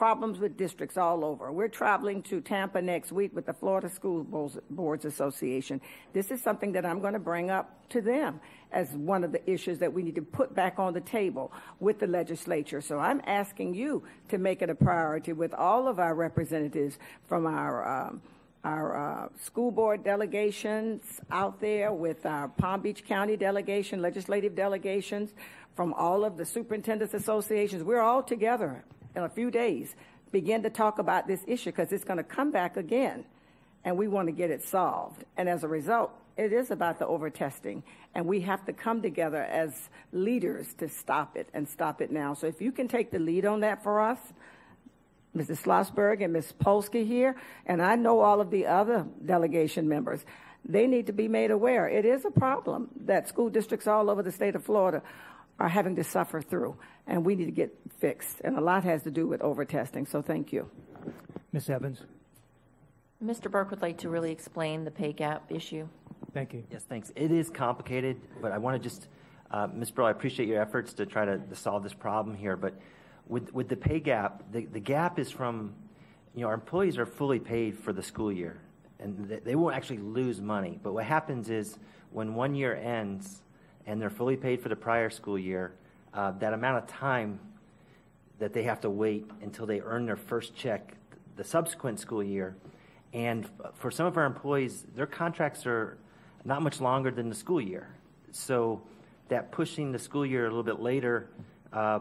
Problems with districts all over. We're traveling to Tampa next week with the Florida School Boards Association. This is something that I'm going to bring up to them as one of the issues that we need to put back on the table with the legislature. So I'm asking you to make it a priority with all of our representatives from our um, our uh, school board delegations out there, with our Palm Beach County delegation, legislative delegations, from all of the superintendents associations. We're all together in a few days, begin to talk about this issue because it's going to come back again and we want to get it solved. And as a result, it is about the overtesting, and we have to come together as leaders to stop it and stop it now. So if you can take the lead on that for us, Mrs. Slosberg and Ms. Polsky here, and I know all of the other delegation members, they need to be made aware. It is a problem that school districts all over the state of Florida are having to suffer through, and we need to get fixed. And a lot has to do with overtesting. So thank you.
Ms. Evans.
Mr. Burke would like to really explain the pay gap issue.
Thank you.
Yes, thanks. It is complicated, but I want to just, uh, Ms. Brill, I appreciate your efforts to try to, to, solve this problem here. But with, with the pay gap, the, the gap is from, you know, our employees are fully paid for the school year, and they, they won't actually lose money. But what happens is when one year ends, and they're fully paid for the prior school year, uh, that amount of time that they have to wait until they earn their first check the subsequent school year. And for some of our employees, their contracts are not much longer than the school year. So that pushing the school year a little bit later uh,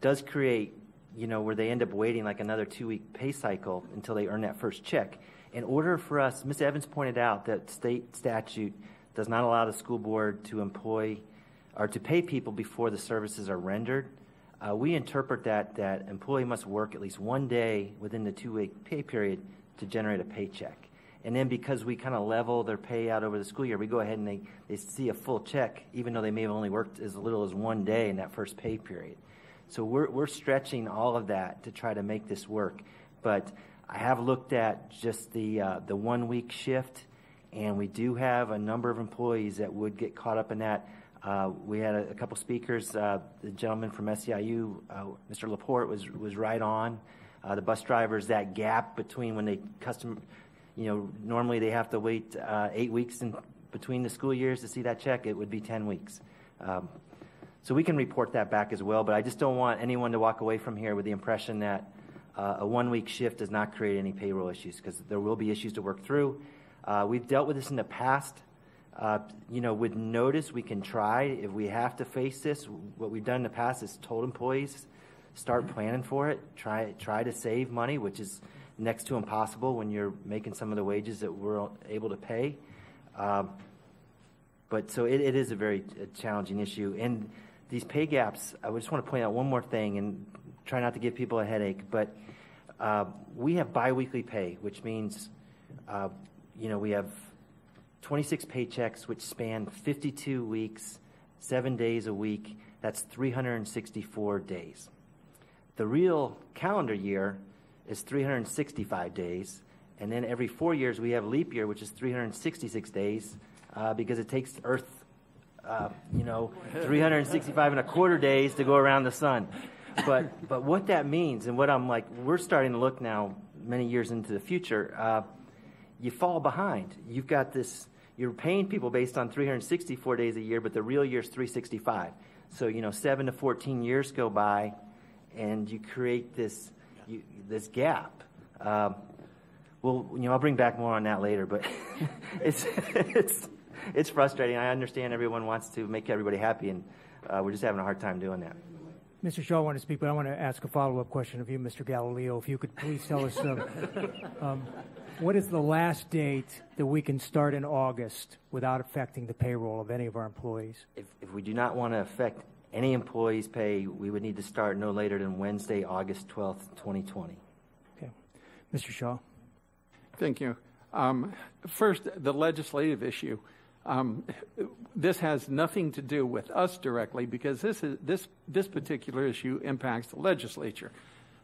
does create, you know, where they end up waiting like another two week pay cycle until they earn that first check. In order for us, Ms. Evans pointed out that state statute does not allow the school board to employ or to pay people before the services are rendered. uh, we interpret that that employee must work at least one day within the two-week pay period to generate a paycheck. And then because we kind of level their pay out over the school year, we go ahead and they, they see a full check, even though they may have only worked as little as one day in that first pay period. So we're, we're stretching all of that to try to make this work. But I have looked at just the, uh, the one week shift, and we do have a number of employees that would get caught up in that. Uh, we had a, a couple speakers. Uh, the gentleman from SEIU, uh, Mr. Laporte, was, was right on. Uh, the bus drivers, that gap between when they custom, you know, normally they have to wait uh, eight weeks in between the school years to see that check. It would be 10 weeks. Um, so we can report that back as well, but I just don't want anyone to walk away from here with the impression that uh, a one week shift does not create any payroll issues because there will be issues to work through. We've dealt with this in the past. Uh, you know, with notice, we can try. If we have to face this, what we've done in the past is told employees start planning for it. Try try to save money, which is next to impossible when you're making some of the wages that we're able to pay. Um, but so it, it is a very uh, challenging issue. And these pay gaps, I just want to point out one more thing and try not to give people a headache, but uh, we have biweekly pay, which means, uh, you know, we have 26 paychecks which span 52 weeks, seven days a week. That's 364 days. The real calendar year is 365 days. And then every four years, we have leap year, which is 366 days, uh, because it takes Earth, uh, you know, 365 and a quarter days to go around the sun. But, but what that means, and what I'm like, we're starting to look now, many years into the future, uh, you fall behind. You've got this, you're paying people based on 364 days a year, but the real year is 365. So, you know, 7 to 14 years go by, and you create this you, this gap. Um, well, you know, I'll bring back more on that later, but it's it's it's frustrating. I understand everyone wants to make everybody happy, and uh, we're just having a hard time doing that.
Mr. Shaw I want to speak, but I want to ask a follow-up question of you, Mr. Galileo. If you could please tell us, um, um, what is the last date that we can start in August without affecting the payroll of any of our employees?
If, if we do not want to affect any employee's pay, we would need to start no later than Wednesday, August 12th, 2020.
Okay. Mr. Shaw.
Thank you. Um, first, the legislative issue. Um, this has nothing to do with us directly because this, is, this, this particular issue impacts the legislature.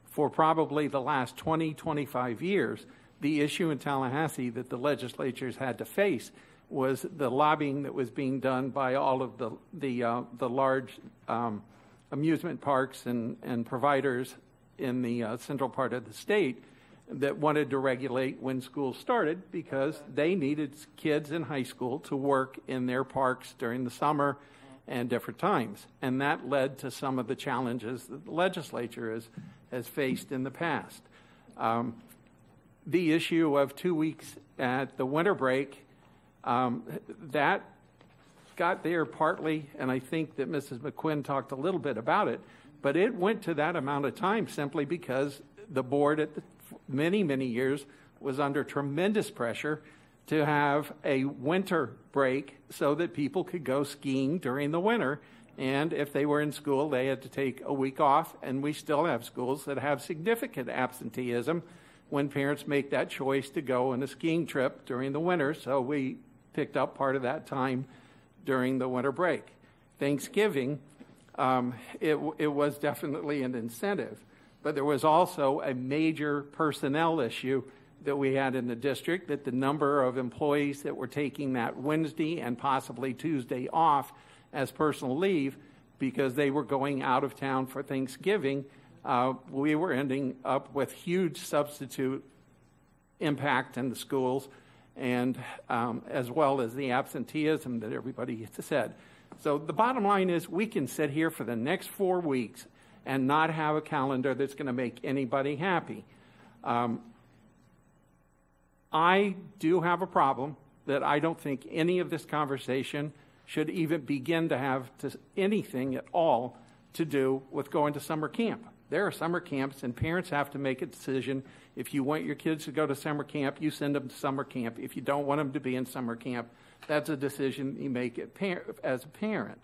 For probably the last 20, 25 years, the issue in Tallahassee that the legislatures had to face was the lobbying that was being done by all of the the uh, the large um, amusement parks and and providers in the uh, central part of the state that wanted to regulate when schools started because they needed kids in high school to work in their parks during the summer and different times. And that led to some of the challenges that the legislature has, has faced in the past. Um, the issue of two weeks at the winter break um, that got there partly, and I think that Mrs. McQuinn talked a little bit about it, but it went to that amount of time simply because the board at the, many, many years was under tremendous pressure to have a winter break so that people could go skiing during the winter. And if they were in school, they had to take a week off. And we still have schools that have significant absenteeism when parents make that choice to go on a skiing trip during the winter. So we picked up part of that time during the winter break. Thanksgiving, um, it, it was definitely an incentive, but there was also a major personnel issue that we had in the district that the number of employees that were taking that Wednesday and possibly Tuesday off as personal leave because they were going out of town for Thanksgiving, uh, we were ending up with huge substitute impact in the schools and um, as well as the absenteeism that everybody said. So the bottom line is we can sit here for the next four weeks and not have a calendar that's going to make anybody happy. Um, I do have a problem that I don't think any of this conversation should even begin to have to anything at all to do with going to summer camp. There are summer camps, and parents have to make a decision. If you want your kids to go to summer camp, you send them to summer camp. If you don't want them to be in summer camp, that's a decision you make as a parent.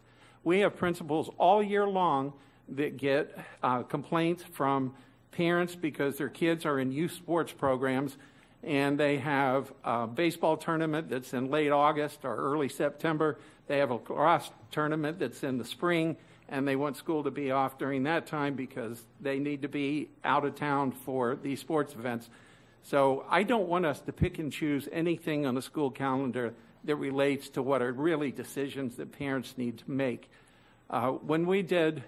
We have principals all year long that get uh, complaints from parents because their kids are in youth sports programs and they have a baseball tournament that's in late August or early September. They have a lacrosse tournament that's in the spring, and they want school to be off during that time because they need to be out of town for these sports events. So I don't want us to pick and choose anything on the school calendar that relates to what are really decisions that parents need to make. Uh, when we did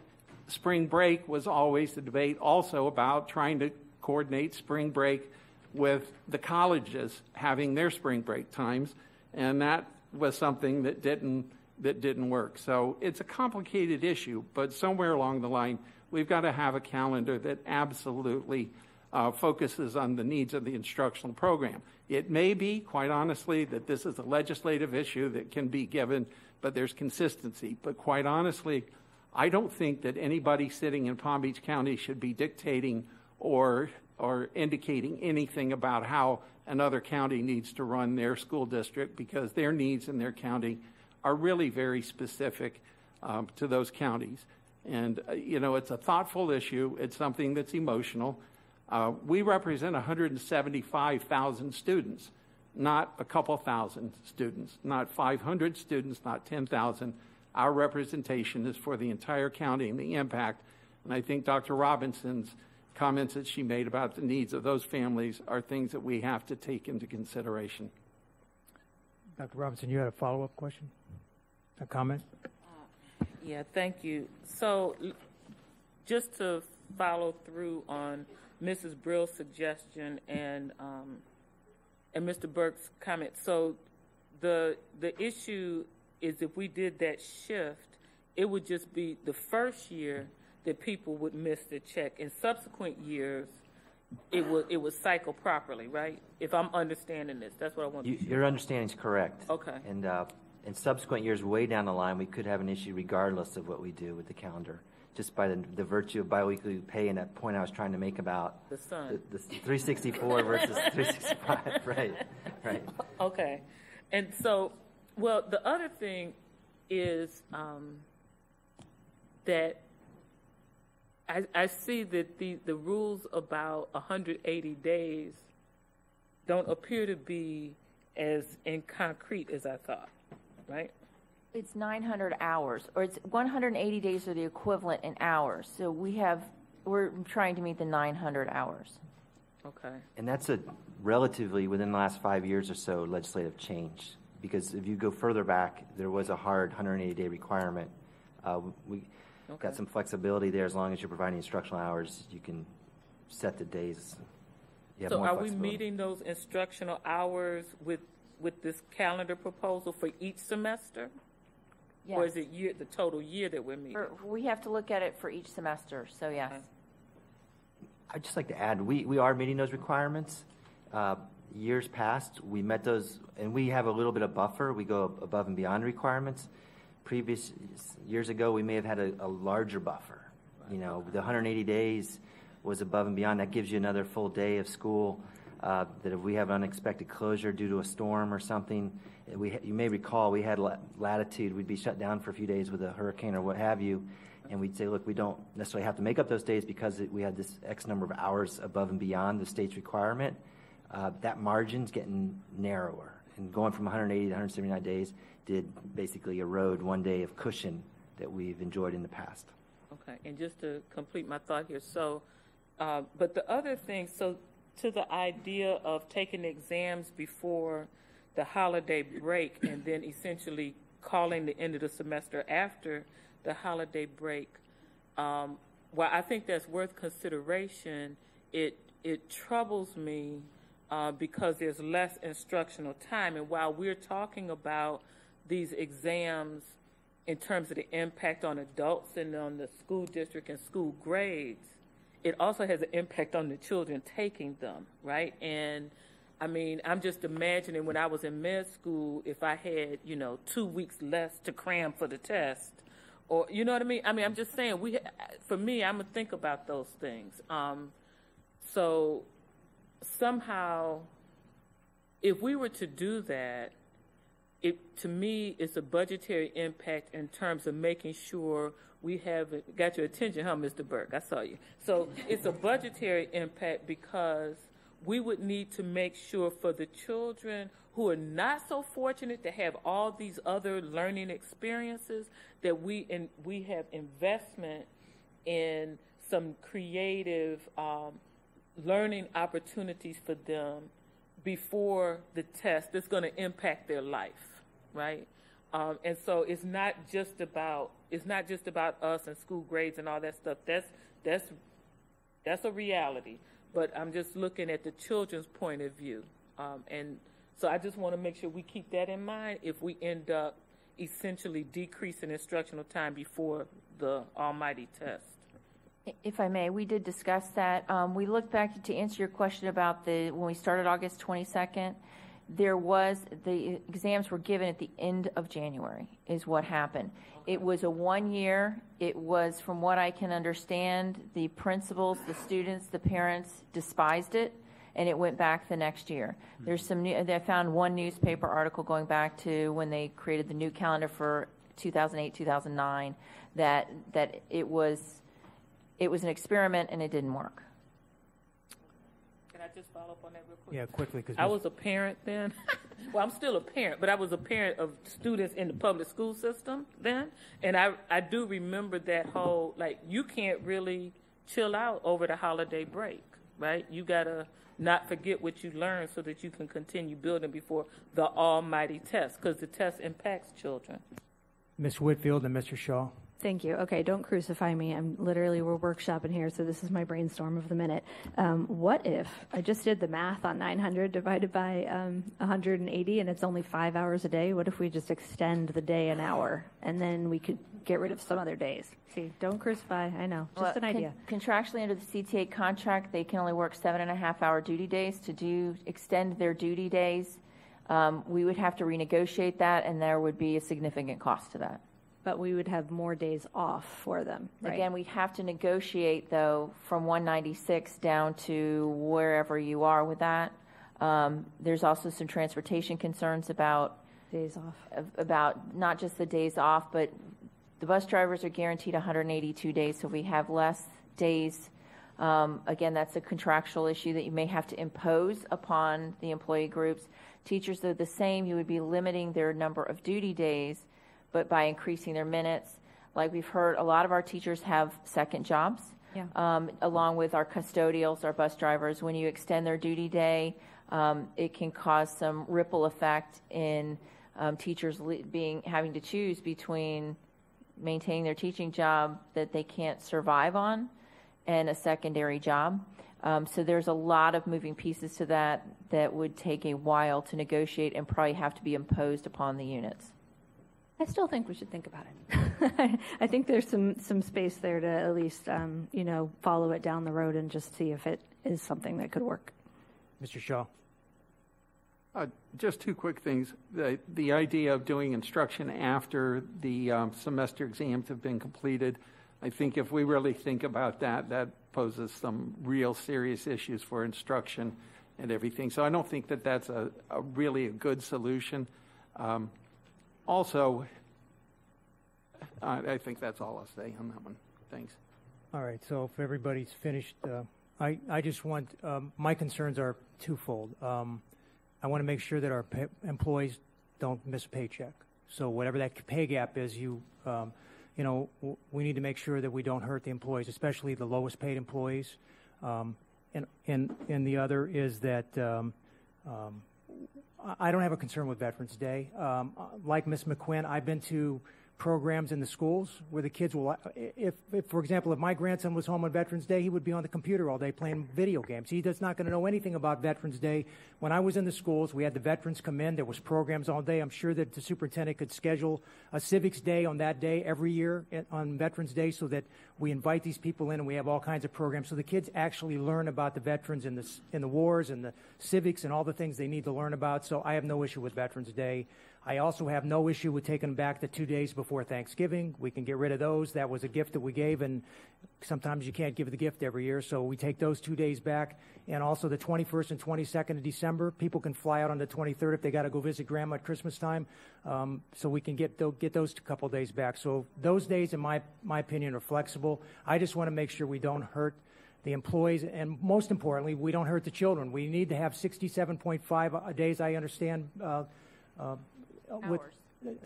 spring break was always the debate also about trying to coordinate spring break with the colleges having their spring break times, and that was something that didn't that didn't work. So it's a complicated issue, but somewhere along the line, we've got to have a calendar that absolutely uh, focuses on the needs of the instructional program. It may be, quite honestly, that this is a legislative issue that can be given, but there's consistency. But quite honestly, I don't think that anybody sitting in Palm Beach County should be dictating or or indicating anything about how another county needs to run their school district because their needs in their county are really very specific um, to those counties. And, uh, you know, it's a thoughtful issue, it's something that's emotional. Uh, we represent 175,000 students, not a couple thousand students, not 500 students, not 10,000. Our representation is for the entire county and the impact. And I think Dr. Robinson's comments that she made about the needs of those families are things that we have to take into consideration.
Dr. Robinson, you had a follow up question? A comment?
Uh, yeah, thank you. So, just to follow through on Mrs. Brill's suggestion and um, and Mr. Burke's comment. So, the the issue is if we did that shift, it would just be the first year that people would miss the check. In subsequent years, it would it would cycle properly, right? If I'm understanding this, that's what I want.
You,
to
your understanding is correct.
Okay.
And uh, in subsequent years, way down the line, we could have an issue regardless of what we do with the calendar, just by the, the virtue of biweekly pay and that point I was trying to make about
the sun,
the, the 364 versus 365. Right. Right.
Okay. And so, well, the other thing is um, that I, I see that the, the rules about 180 days don't appear to be as in concrete as I thought, right?
It's 900 hours, or it's 180 days are the equivalent in hours. So we have, we're trying to meet the 900 hours.
Okay.
And that's a relatively, within the last five years or so, legislative change. Because if you go further back, there was a hard 180 day requirement. Uh, we,
Okay.
Got some flexibility there as long as you're providing instructional hours. You can set the days. You have
so
more
are we
flexibility.
meeting those instructional hours with with this calendar proposal for each semester?
Yes.
Or is it year, the total year that we're meeting?
For, we have to look at it for each semester. So yes.
I'd just like to add, we, we are meeting those requirements. Uh, years past, we met those, and we have a little bit of buffer. We go above and beyond requirements. Previous years ago, we may have had a, a larger buffer. You know, the 180 days was above and beyond. That gives you another full day of school. Uh, that if we have an unexpected closure due to a storm or something, we, you may recall we had latitude. We'd be shut down for a few days with a hurricane or what have you, and we'd say, look, we don't necessarily have to make up those days because we had this X number of hours above and beyond the state's requirement. Uh, that margin's getting narrower, and going from 180 to 179 days did basically erode one day of cushion that we've enjoyed in the past.
Okay, and just to complete my thought here, so, uh, but the other thing, so to the idea of taking exams before the holiday break and then essentially calling the end of the semester after the holiday break, um, while I think that's worth consideration, it it troubles me uh, because there's less instructional time. And while we're talking about these exams in terms of the impact on adults and on the school district and school grades, it also has an impact on the children taking them, right? And I mean, I'm just imagining when I was in med school, if I had, you know, two weeks less to cram for the test, or you know what I mean? I mean, I'm just saying, we, for me, I'm gonna think about those things. Um, so somehow, if we were to do that, it to me it's a budgetary impact in terms of making sure we have got your attention, huh, Mr. Burke? I saw you. So it's a budgetary impact because we would need to make sure for the children who are not so fortunate to have all these other learning experiences that we in, we have investment in some creative um, learning opportunities for them before the test that's going to impact their life, right? Um, and so it's not just about it's not just about us and school grades and all that stuff. That's that's that's a reality. But I'm just looking at the children's point of view, um, and so I just want to make sure we keep that in mind if we end up essentially decreasing instructional time before the almighty test.
If I may, we did discuss that. Um, we looked back to answer your question about the when we started August 22nd. There was the exams were given at the end of January, is what happened. It was a one year. It was, from what I can understand, the principals, the students, the parents despised it, and it went back the next year. There's some new. I found one newspaper article going back to when they created the new calendar for 2008, 2009, that that it was it was an experiment and it didn't work.
I just follow up on that real quick?
Yeah, quickly. Cause
I was a parent then. well, I'm still a parent, but I was a parent of students in the public school system then. And I, I do remember that whole, like, you can't really chill out over the holiday break, right? You got to not forget what you learned so that you can continue building before the almighty test, because the test impacts children.
Ms. Whitfield and Mr. Shaw.
Thank you. Okay, don't crucify me. I'm literally, we're workshopping here, so this is my brainstorm of the minute. Um, what if I just did the math on 900 divided by um, 180 and it's only five hours a day? What if we just extend the day an hour and then we could get rid of some other days? See, don't crucify. I know, just
Well,
an idea.
con- Contractually, under the CTA contract, they can only work seven and a half hour duty days. To do, extend their duty days, um, we would have to renegotiate that, and there would be a significant cost to that.
But we would have more days off for them, right?
Again, we'd have to negotiate, though, from 196 down to wherever you are with that. Um, There's also some transportation concerns about.
Days off.
About not just the days off, but the bus drivers are guaranteed 182 days, so we have less days. Um, Again, that's a contractual issue that you may have to impose upon the employee groups. Teachers are the same, you would be limiting their number of duty days, but by increasing their minutes. Like we've heard, a lot of our teachers have second jobs.
Yeah.
Um, along with our custodials, our bus drivers, when you extend their duty day, um, it can cause some ripple effect in um, teachers being having to choose between maintaining their teaching job that they can't survive on and a secondary job. Um, so there's a lot of moving pieces to that that would take a while to negotiate and probably have to be imposed upon the units.
I still think we should think about it. I think there's some, some space there to at least, um, you know, follow it down the road and just see if it is something that could work.
Mr. Shaw.
Uh, just two quick things. The, the idea of doing instruction after the um, semester exams have been completed, I think if we really think about that, that poses some real serious issues for instruction and everything. So I don't think that that's a, a really a good solution. Um, also, I, I think that's all I'll say on that one. Thanks.
All right, so if everybody's finished, uh, I, I just want, um, my concerns are twofold. Um, I want to make sure that our pa- employees don't miss a paycheck. So whatever that pay gap is, you, um, you know, w- we need to make sure that we don't hurt the employees, especially the lowest paid employees. Um, and, and, and the other is that um, um, I- don't have a concern with Veterans Day. Um, uh, like Ms. McQuinn, I've been to programs in the schools where the kids will, if, if, for example, if my grandson was home on Veterans Day, he would be on the computer all day playing video games. He does not going to know anything about Veterans Day. When I was in the schools, we had the veterans come in. There was programs all day. I'm sure that the superintendent could schedule a civics day on that day every year on Veterans Day so that we invite these people in and we have all kinds of programs so the kids actually learn about the veterans and the, and the wars and the civics and all the things they need to learn about. So I have no issue with Veterans Day. I also have no issue with taking them back the two days before Thanksgiving. We can get rid of those. That was a gift that we gave, and sometimes you can't give the gift every year, so we take those two days back. And also the 21st and 22nd of December, people can fly out on the 23rd if they got to go visit grandma at Christmas time, um, so we can get, get those couple days back. So those days, in my, my opinion, are flexible. I just want to make sure we don't hurt the employees, and most importantly, we don't hurt the children. We need to have 67.5 days, I understand, uh, uh, with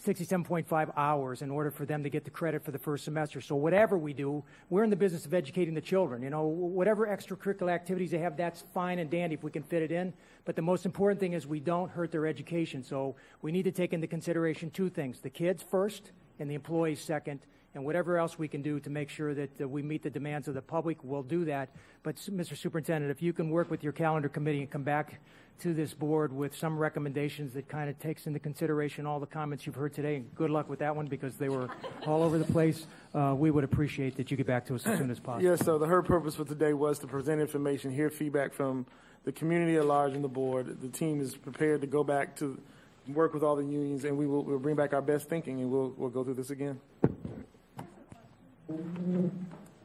67.5 hours in order for them to get the credit for the first semester. So whatever we do, we're in the business of educating the children. You know, whatever extracurricular activities they have, that's fine and dandy if we can fit it in. But the most important thing is we don't hurt their education. So we need to take into consideration two things: the kids first, and the employees second and whatever else we can do to make sure that uh, we meet the demands of the public, we'll do that. But, Mr. Superintendent, if you can work with your calendar committee and come back to this board with some recommendations that kind of takes into consideration all the comments you've heard today, and good luck with that one because they were all over the place, uh, we would appreciate that you get back to us as soon as possible.
Yes, so the her purpose for today was to present information, hear feedback from the community at large and the board. The team is prepared to go back to work with all the unions, and we will we'll bring back our best thinking, and we'll, we'll go through this again.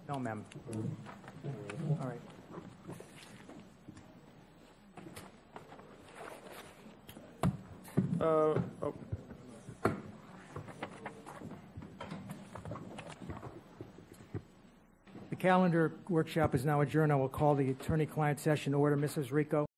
No, ma'am. All right.
Uh, oh.
The calendar workshop is now adjourned. I will call the attorney-client session order. Mrs. Rico?